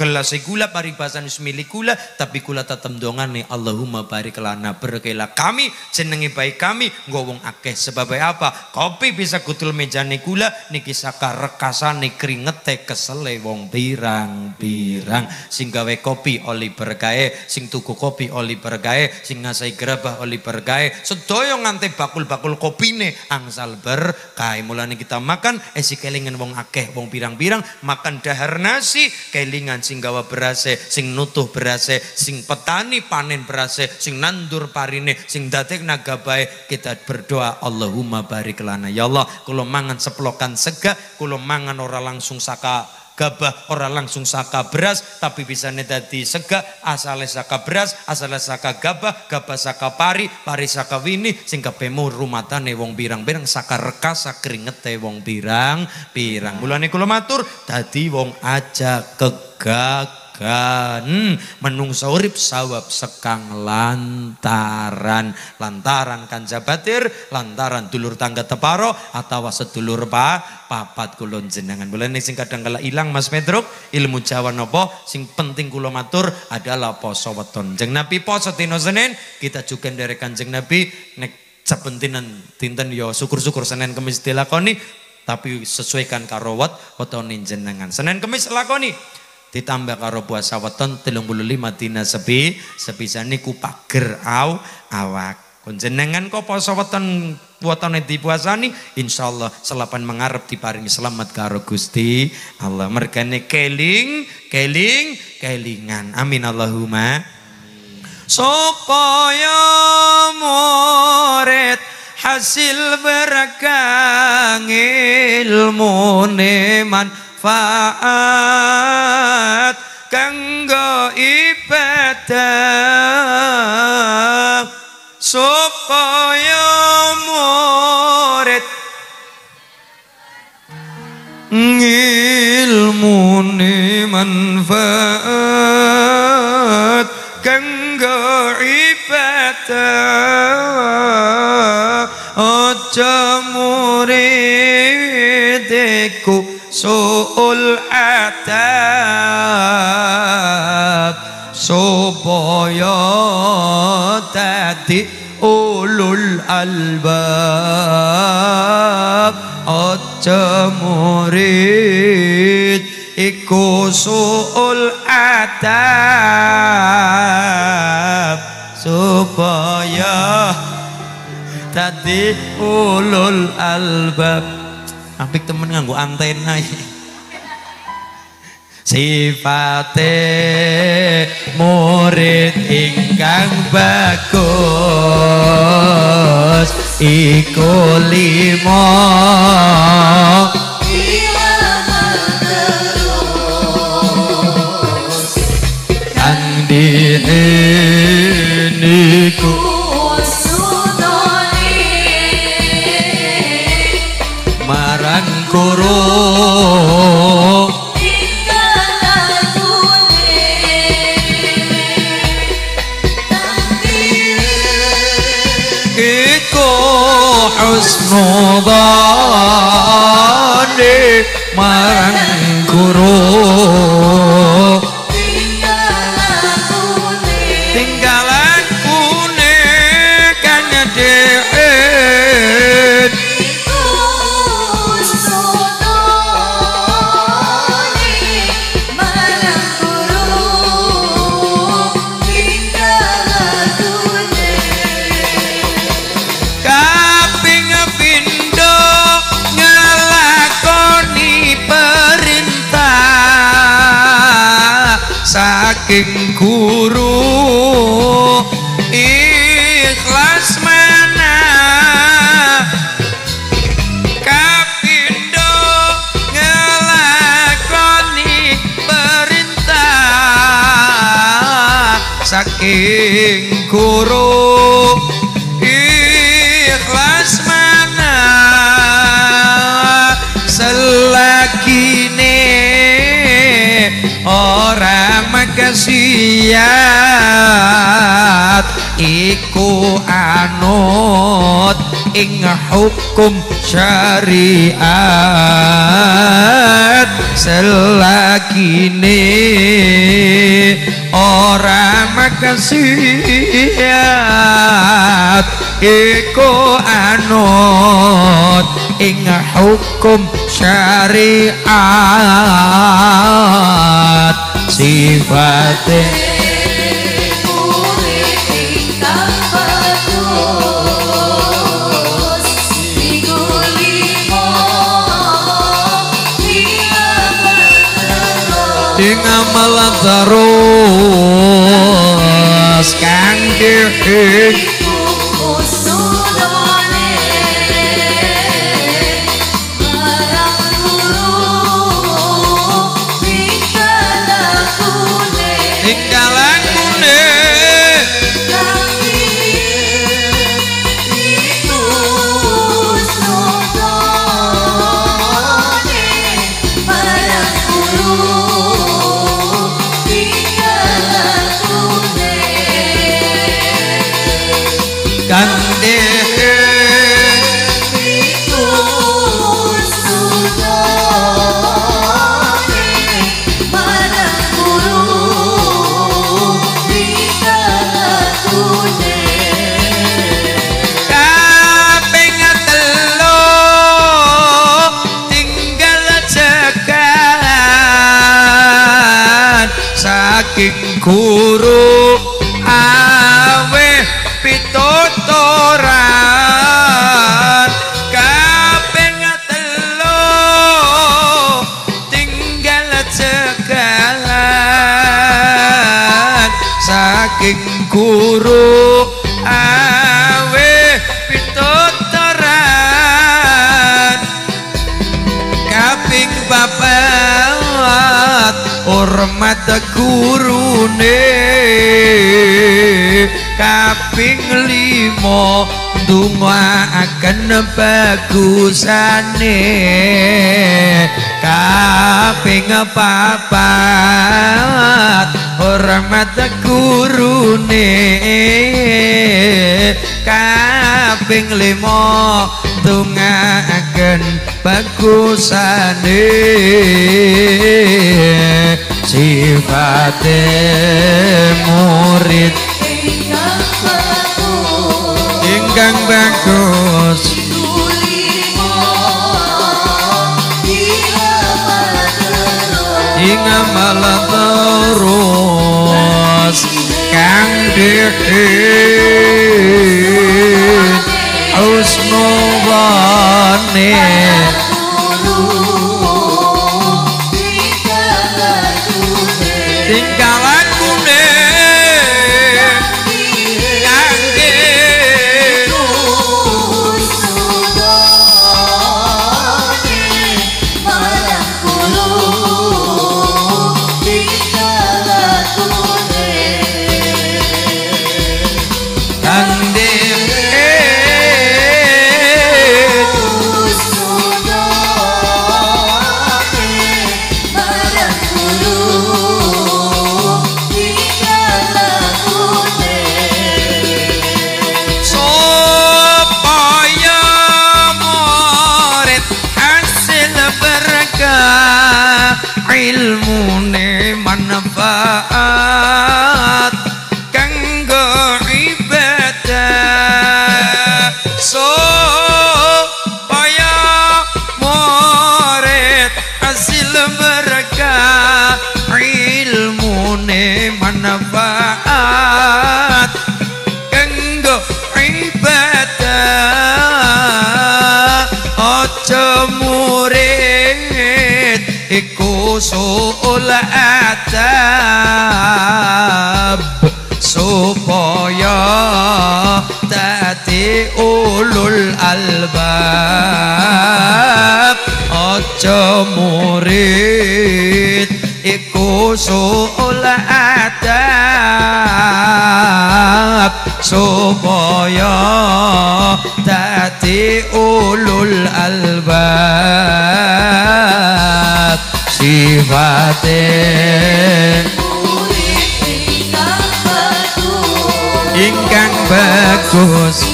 gelas kula paribasan ismili kula tapi kula tetep dongane Allahumma barik lana berkelah kami jenenge baik kami ngowong akeh. Sebab apa? Kopi bisa kutul mejane kula niki saka rekasane kringete kesele wong pirang-pirang sing gawe kopi oli berkae sing tuku kopi oli berkae sing ngasai gerabah oli berkae sedaya nganti bakul-bakul kopine angsal berkae mulane kita makan esi kelingan wong akeh wong pirang-pirang makan dahar nasi kelingan sing gawa berase sing nutuh berase sing petani panen berase sing nandur parine sing datek naga bae kita berdoa Allahumma barik lana. Ya Allah kula mangan seplokan sega kula mangan ora langsung saka gabah ora langsung saka beras tapi bisa dadi sega asale saka beras asale saka gabah gabah saka pari pari saka wini sing kabeh rumatane wong pirang-pirang saka rekas sakringete wong pirang pirang mulane kula matur dadi wong aja kegagan menungsa urip sawab sekang lantaran. Lantaran kanca batir lantaran dulur tangga teparo atau sedulur pa papat kulon jenengan. Mulane sing kadang kala ilang Mas Pedro ilmu Jawa nopo sing penting kula matur adalah poso weton. Jeng Nabi poso dina Senin kita juga dari kanjeng Nabi nek sepentinan dinten yo syukur-syukur Senin Kamis dilakoni tapi sesuaikan karo wet wetone jenengan. Senin Kamis lakoni ditambah karo puasa weton 35 dina sepi. Sebisa niku pager aw awak. Konjenengan kok poso weton wetone dipuasani? Insyaallah selapan mengarep diparingi selamat karo Gusti Allah. Mergane keling keling kelingan. Amin Allahumma. Supaya murid hasil berkah ilmu manfaat kanggo ibadah supaya murid ilmu manfaat kanggo ibadah. Aja muridiku suul adab supaya tadi ulul albab. Aja murid iku suul adab supaya tadi ulul albab apik temen nganggo antena iki. Sifate murid ingkang bagus iku limo Husnudani marang maksiat iku anut ing hukum syariat. Selagine ora maksiat iku anut ing hukum syariat. Sifate amal terus kang dihing limo donga akan bagusane. Kaping papat hormat gurune. Kaping limo dongaaken bagusane. Sifate murid ingkang bagus. Ing amal terus kang dihin husnuzane tinggal adab supaya dadi ulul albab. Aja murid iku suul adab supaya ate ingkang bagus.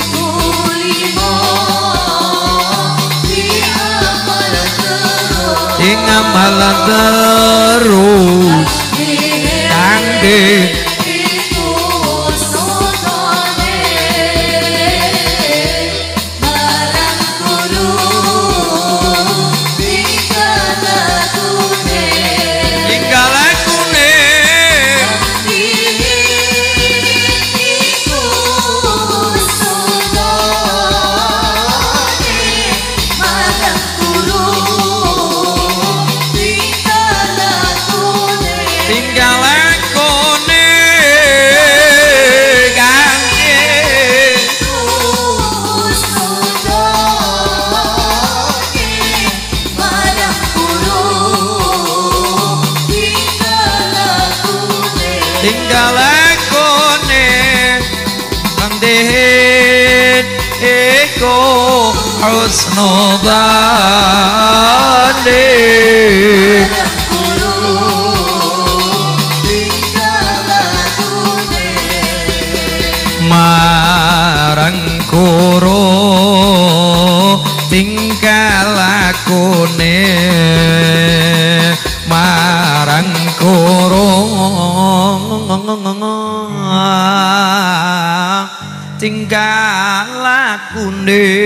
Ingkang bagus terus. Ingkang terus husnudani marang kuro tingkah lakune marang kuro tingkah lakune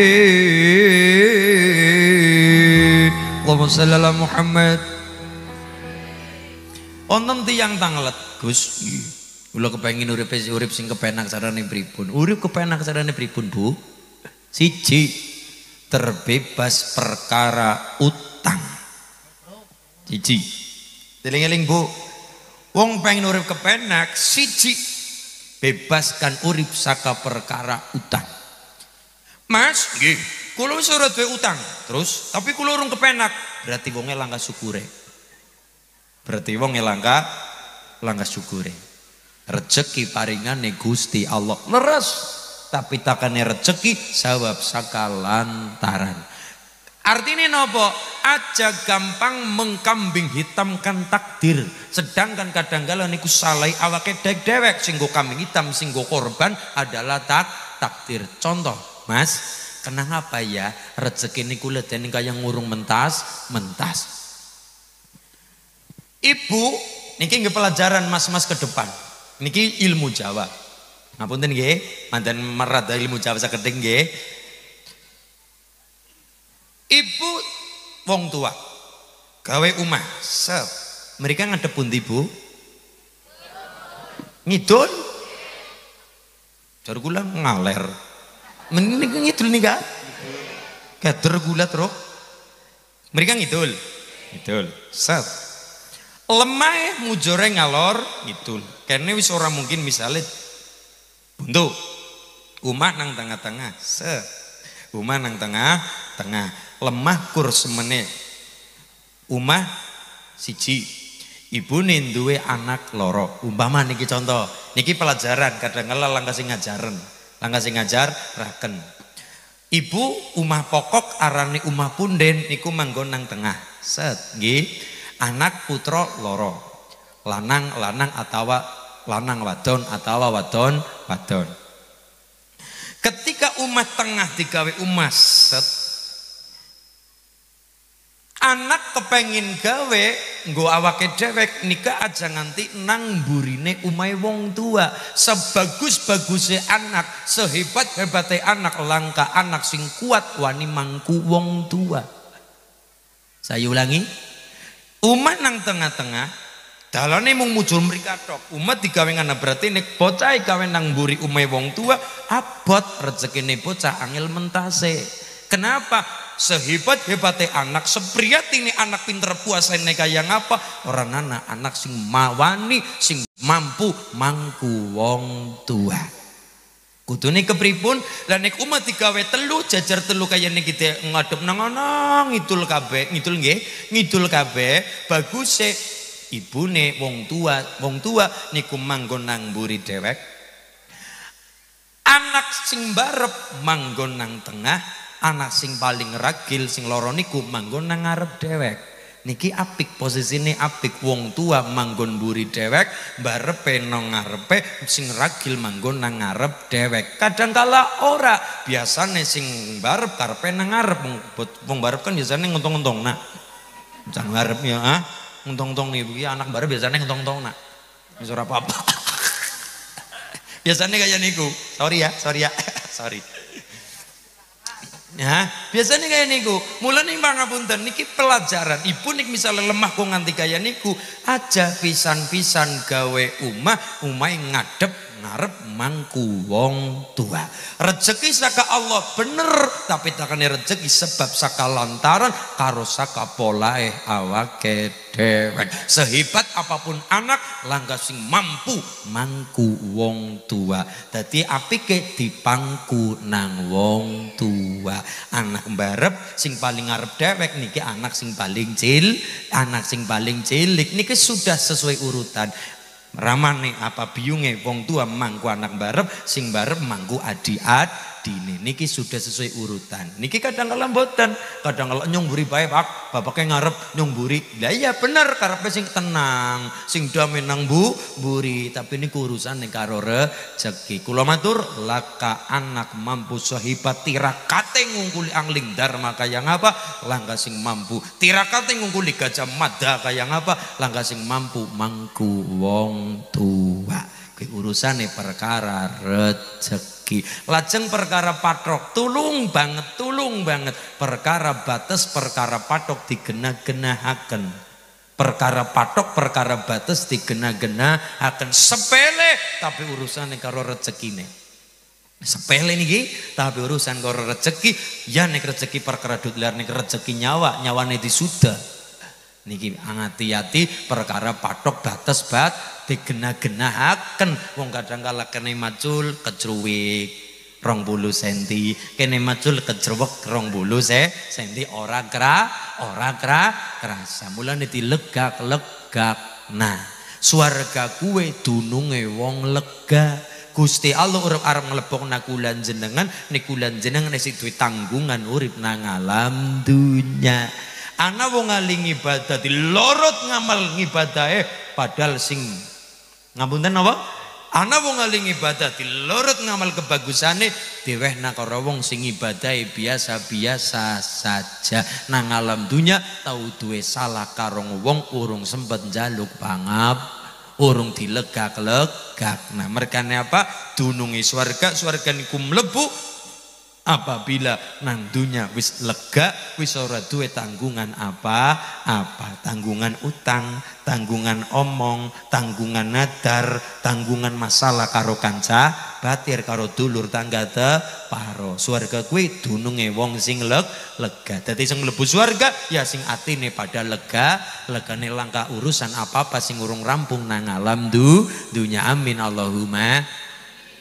Allahumma shalli ala Muhammad Wonten tiyang tanglet Gus Kula kepengin urip urip sing kepenak carane pripun? Urip kepenak carane pripun, Bu? Siji, terbebas perkara utang. Siji. Eling-eling, Bu. Wong pengen urip kepenak, siji bebaskan urip saka perkara utang. Mas, nggih, kula wis ora duwe utang. Terus, tapi kula urung kepenak, berarti wonge langka syukure. Berarti wong langka langka syukure. Rezeki paringane Gusti Allah. Leres. Tapi takane rezeki sawab sakalantaran. Artinya nopo? Aja gampang mengkambing hitamkan takdir. Sedangkan kadang-kala niku salai awake dek dewek singgo kambing hitam singgo korban adalah tak takdir. Contoh, Mas, kenapa ya rezeki niku ledeni kaya ngurung mentas, mentas. Ibu, niki nggih pelajaran mas-mas ke depan. Niki ilmu Jawa. Ngapunten nggih, manten merat ilmu Jawa sakedhik nggih. Ibu wong tua gawe omah, set. Mereka ngadep pundi, Bu? Ngidul? Jar kula ngaler. Mending ngidul nih gak? Kader gula terus. Mereka ngidul. Ngidul. Set. Lemah mujore ngalor ngidul. Karena wis ora mungkin misalnya buntu. Umah nang tengah-tengah. Set. Umah nang tengah-tengah. Lemah kur semene. Umah siji. Ibu duwe anak loro. Umpama niki contoh. Niki pelajaran kadang kala langkah sing ngajaran. Langkah sing ngajar raken. Ibu umah pokok arane umah punden niku manggon nang tengah. Set nggih. Anak putra loro. Lanang-lanang atawa lanang wadon atawa wadon wadon. Ketika umat tengah digawe umas set anak kepengin gawe nggo awake dewek nikah aja nganti nang burine umai wong tua. Sebagus-bagusnya anak sehebat-hebate anak langka anak sing kuat wani mangku wong tua. Saya ulangi umat nang tengah-tengah dalane mung mujur mrika tok umat digawe ngana berarti nek bocah gawe nang mburi umai wong tua abot rezekine bocah angel mentase. Kenapa sehebat hebatnya anak sepriat ini anak pinter puasa ini kayak ngapa? Orang anak anak sing mawani sing mampu mangku wong tua. Kudune kepripun? Lan nek umat digawe telu jajar telu kaya nek kita ngadep nang ana ngidul kabeh ngidul nggih ngidul kabeh baguse ibune wong tua wong tua niku manggon nang mburi dewek anak sing barep manggon nang tengah anak sing paling ragil sing loro niku manggon nang dewek Niki apik posisine apik wong tua manggon buri dewek, barepe nang ngarepe sing ragil manggon nang ngarep dewek. Kadang kala ora, biasane sing barep karepe nang ngarep. Wong barep kan biasane nguntung-untung nah. Jangan ngarep ya, ah. Nguntung-untung nih, ya anak barep biasane nguntung-untung nah. Ora apa-apa. biasane kayak niku. Sorry ya, sorry ya. sorry. Ya, biasanya kayak niku. Mulane pangapunten niki pelajaran. Ibu nik misalnya lemah kok nganti kayak niku, aja pisan-pisan gawe umah, umah ngadep ngarep mangku wong tua. Rezeki saka Allah bener, tapi takane rezeki sebab saka lantaran karo saka polae awake dewek. Sehebat apa pun anak, langga sing mampu mangku wong tua. Dadi apike dipangku nang wong tua. Anak mbarep sing paling ngarep dewek niki anak sing paling cil, anak sing paling cilik niki sudah sesuai urutan ramane apa biunge wong tua mangku anak barep sing barep mangku adi-ad dini. Niki sudah sesuai urutan. Niki kadang kala mboten. Kadang kala nyongburi bae Pak. Bapaknya ngarep nyongburi lah iya bener karepe sing tenang sing damai nang bu buri tapi ini urusan nih karo rezeki kula matur laka anak mampu sahibat tirakate ngungkuli angling dharma kaya ngapa langga sing mampu tirakate ngungkuli gajah mada kaya ngapa langga sing mampu mangku wong tua urusane perkara rezeki lajeng perkara patok tulung banget tulung banget. Perkara batas perkara patok digena-genahaken perkara patok perkara batas digena-gena akan sepele tapi urusannya karo rezekine sepele niki tapi urusan karo rezeki ya nek rezeki perkara duit nek rezeki nyawa nyawane disuda niki hati-hati perkara patok batas bat digena-genahaken. Wong kadang kala kene macul kecruwik rong bulu senti kene macul kecruwek rong bulu se senti. Ora kera ora kera kerasa. Mulane dilegak legak nah swarga kuwe dununge wong lega. Gusti Allah urip arep nglebokna kulan jenengan nikulan jenengan isih duwe tanggungan urip nang alam dunya ana wong ngaling ibadah dilorot ngamal ngibadahe padahal sing ngapunten apa? Ana wong ngaling ibadah dilorot ngamal kebagusane diwehna karo wong sing ibadahe biasa-biasa saja. Nang alam dunya tau duwe salah karo wong urung sempet njaluk pangap urung dilegak-legak. Nah merkane apa? Dunungi swarga swarga niku mlebu apabila nang dunya wis lega wis ora duwe tanggungan apa apa? Tanggungan utang tanggungan omong tanggungan nadar tanggungan masalah karo kanca batir karo dulur tangga te paro. Swarga kuwi dununge wong sing leg lega. Dadi sing mlebu swarga ya sing atine pada lega legane langkah urusan apa-apa sing urung rampung nang alam du dunya. Amin. Allahumma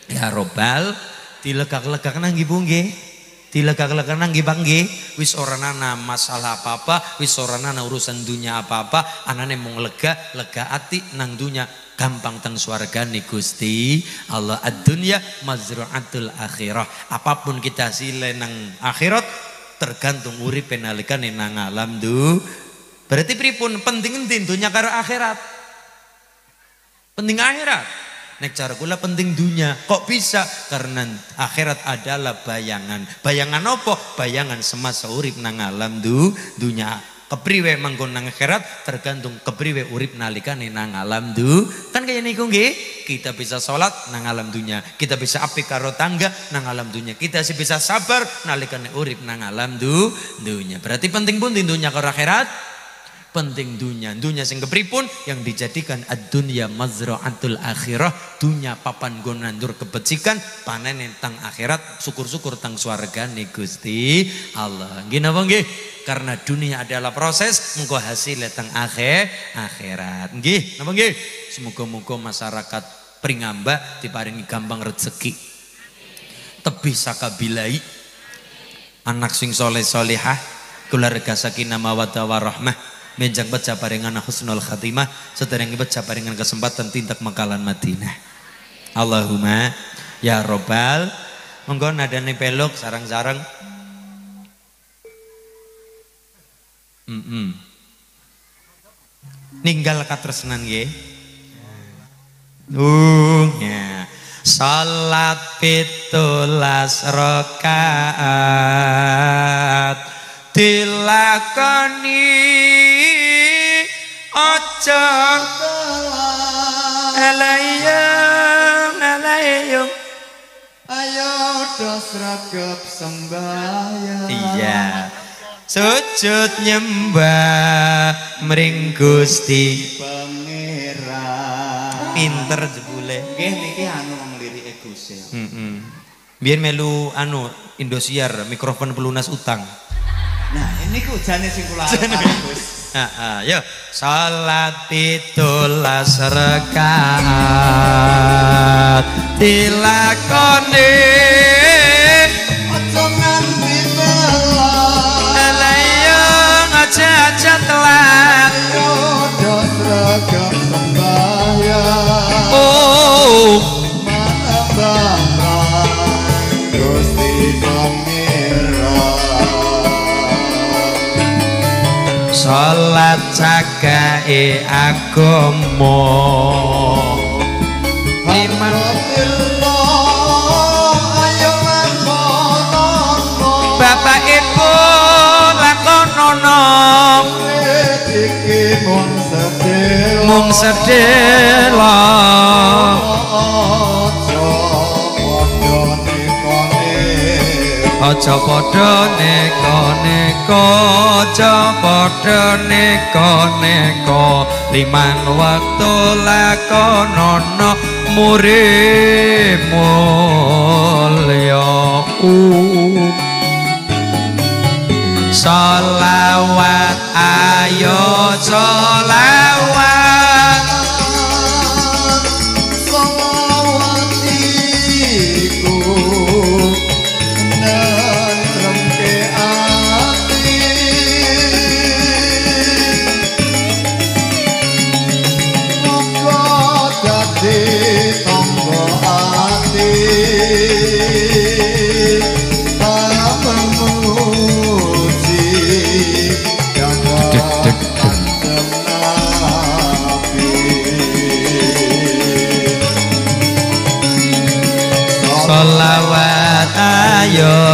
ya robbal dilegak-legak nang nggih nggih? Dilegak-legak nang nggih nggih? Wis ora nana masalah apa-apa wis ora nana urusan dunia apa-apa anane mung lega lega ati nang dunia gampang teng nih Gusti. Allah ad-dunya mazru'atul akhirah. Apa pun kita sile nang akhirat tergantung uripe nalikane nang alam du. Berarti pripun? Penting endi dunya karo akhirat? Penting akhirat Nek cara kula penting dunia. Kok bisa? Karena akhirat adalah bayangan. Bayangan apa? Bayangan semasa urip nang alam du dunia. Kepriwe manggon nang akhirat tergantung kepriwe urip nalikane nang alam du. Kan kaya niku nggih. Kita bisa sholat nang alam dunia. Kita bisa api karo tangga nang alam dunia. Kita sih bisa sabar nalikane urip nang alam du dunia. Berarti penting pun dunia karo akhirat penting dunia. Dunia sing kepripun yang dijadikan ad-dunya mazra'atul akhirah. Dunia papan go nandur kebecikan panen tentang akhirat syukur-syukur tang nih Gusti Allah. Nggih napa nggih? Karena dunia adalah proses mengko hasil tentang akhir akhirat. Nggih napa nggih? Semoga-moga masyarakat Pringamba diparingi gampang rezeki. Tebih sakabilai anak sing soleh solehah keluarga sakinah mawaddah warahmah menjang baca paringan husnul khatimah sedereng baca paringan kesempatan tindak makalan Madinah Allahumma ya robbal monggo nadane peluk sarang-sarang mm -mm. Ninggal katresnan nggih. Uh, ya. Salat pitulas rakaat dilakoni aja alayum alayum
Ayo dos regep sembahyang.
iya sujud nyembah mring Gusti
Pangeran.
pinter jebule
Nggih niki anu wong lirike Gus ya.
Heeh. Biar melu anu Indosiar mikrofon pelunas utang.
Nah, ini ku jane sing kula arep Gus.
Heeh, yo salat pitulas rakaat dilakoni
Aja nganti telat.
alayung aja aja telat.
Ayo dos
salat cagae agama. Liman Bapak Ibu lakonono. Mung sedelo aja padha neko-neko kaca padha neka-neka limang waktu lakonana murid mulya. Ku salawat ayo salawat.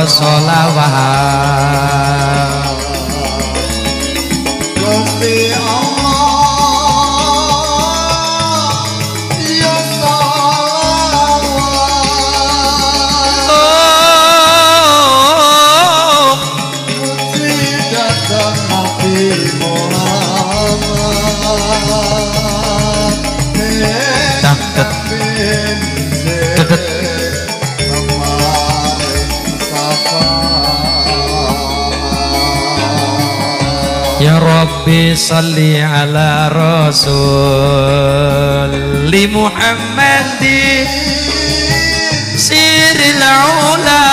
salawat
Ya
Rabbi salli ala Rasul. Li Muhammadi siril ula.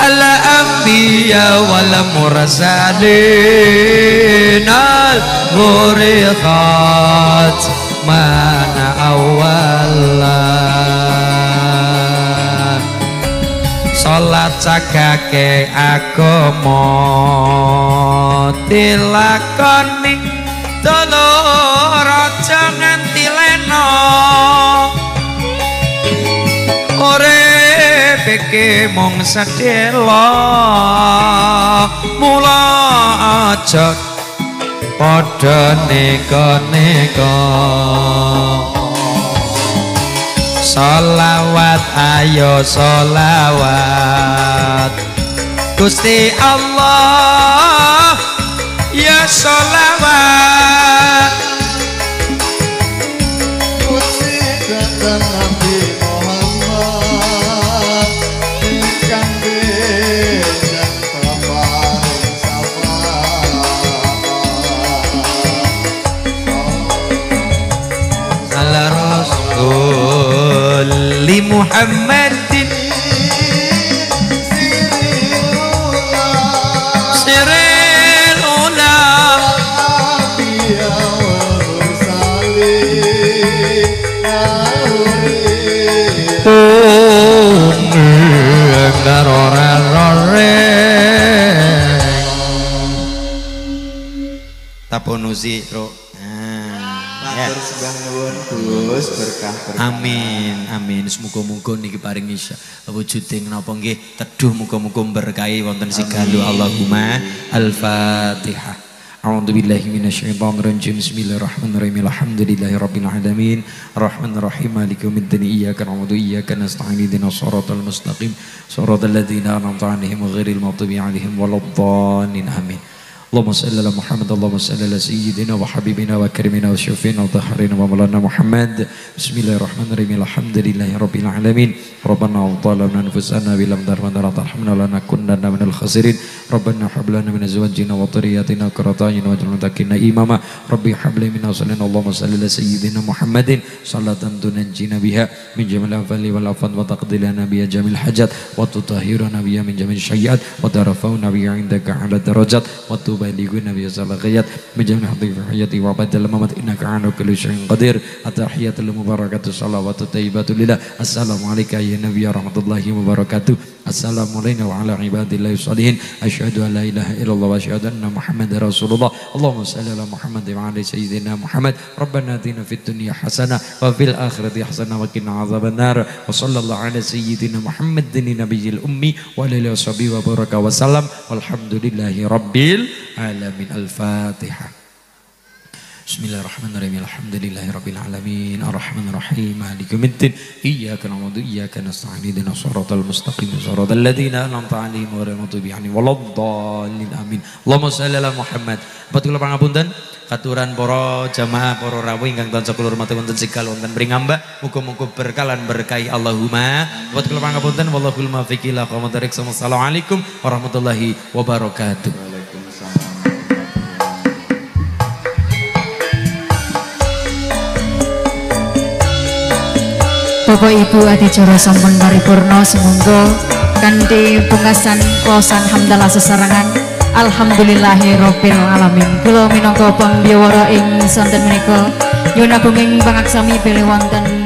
Ala anbiya wal salat cagake agama. Dilakoni dulur aja nganti lena urip iki mung sedhela mula aja padha neka-neka Salawat ayo salawat Gusti Allah ya salawat li Muhammadin siril ula kaponusi ro nah, ya.
Matur sembah nuwun Gus, berkah berkah.
Amin, amin. Semoga-moga niki paringi wujuding napa nggih teduh muga-muga berkahi wonten sigalu Allahumma Al-Fatihah. أعوذ بالله من الشيطان الرجيم بسم الله الرحمن الرحيم الحمد لله رب العالمين الرحمن الرحيم مالك يوم الدين إياك نعبد وإياك نستعين اهدنا الصراط المستقيم صراط الذين أنعمت عليهم غير المغضوب عليهم ولا الضالين آمين اللهم صل على محمد اللهم صل على سيدنا وحبيبنا وكريمنا وشفينا وطهرنا ومولانا محمد بسم الله الرحمن الرحيم الحمد لله رب العالمين ربنا ظلمنا انفسنا بلم درمنا لا ترحمنا لنكونن من الخاسرين ربنا هب لنا من ازواجنا وذرياتنا قرة اعين واجعلنا متقين اماما ربي هب لي من اصلنا اللهم صل على سيدنا محمد صلاة تنجينا بها من جميع الافعال والافات وتقضي لنا بها جميع الحاجات وتطهرنا بها من جميع الشيئات وترفعنا بها عندك على الدرجات وتبلغنا بها صلاحيات من جميع حظ في حياتي وبعد الممات انك على كل شيء قدير التحيات المباركات الصلوات الطيبات لله السلام عليك يا نبي ورحمة الله وبركاته السلام علينا وعلى عباد الله الصالحين أشهد أن لا إله إلا الله وأشهد أن محمد رسول الله اللهم صل على محمد وعلى سيدنا محمد ربنا آتنا في الدنيا حسنة وفي الآخرة حسنة وقنا عذاب النار وصلى الله على سيدنا محمد النبي الأمي وعلى آله وصحبه وبارك وسلم والحمد لله رب العالمين الفاتحة Bismillahirrahmanirrahim. Alhamdulillahirabbil alamin. Arrahmanirrahim. Maliki yaumiddin. Iyyaka na'budu wa iyyaka nasta'in. Ihdinash shiratal mustaqim. Shiratal ladzina an'amta 'alaihim ghairil maghdubi 'alaihim waladdallin. Amin. Allahumma shalli ala Muhammad. Bat kula pangapunten. Katuran para jamaah para rawuh ingkang tansah kula hormati wonten sikal wonten pringamba muga-muga berkalan berkahi Allahumma. Bat kula pangapunten wallahul muwaffiq ila qomatarik. Assalamualaikum warahmatullahi wabarakatuh.
Bapak Ibu adicara sampun paripurna semonggo kanthi pungkasan klosan hamdalah sesarangan Alhamdulillahirabbil alamin. Kula minangka pambiwara ing sonten menika nyuwun agunging pangaksami bilih wonten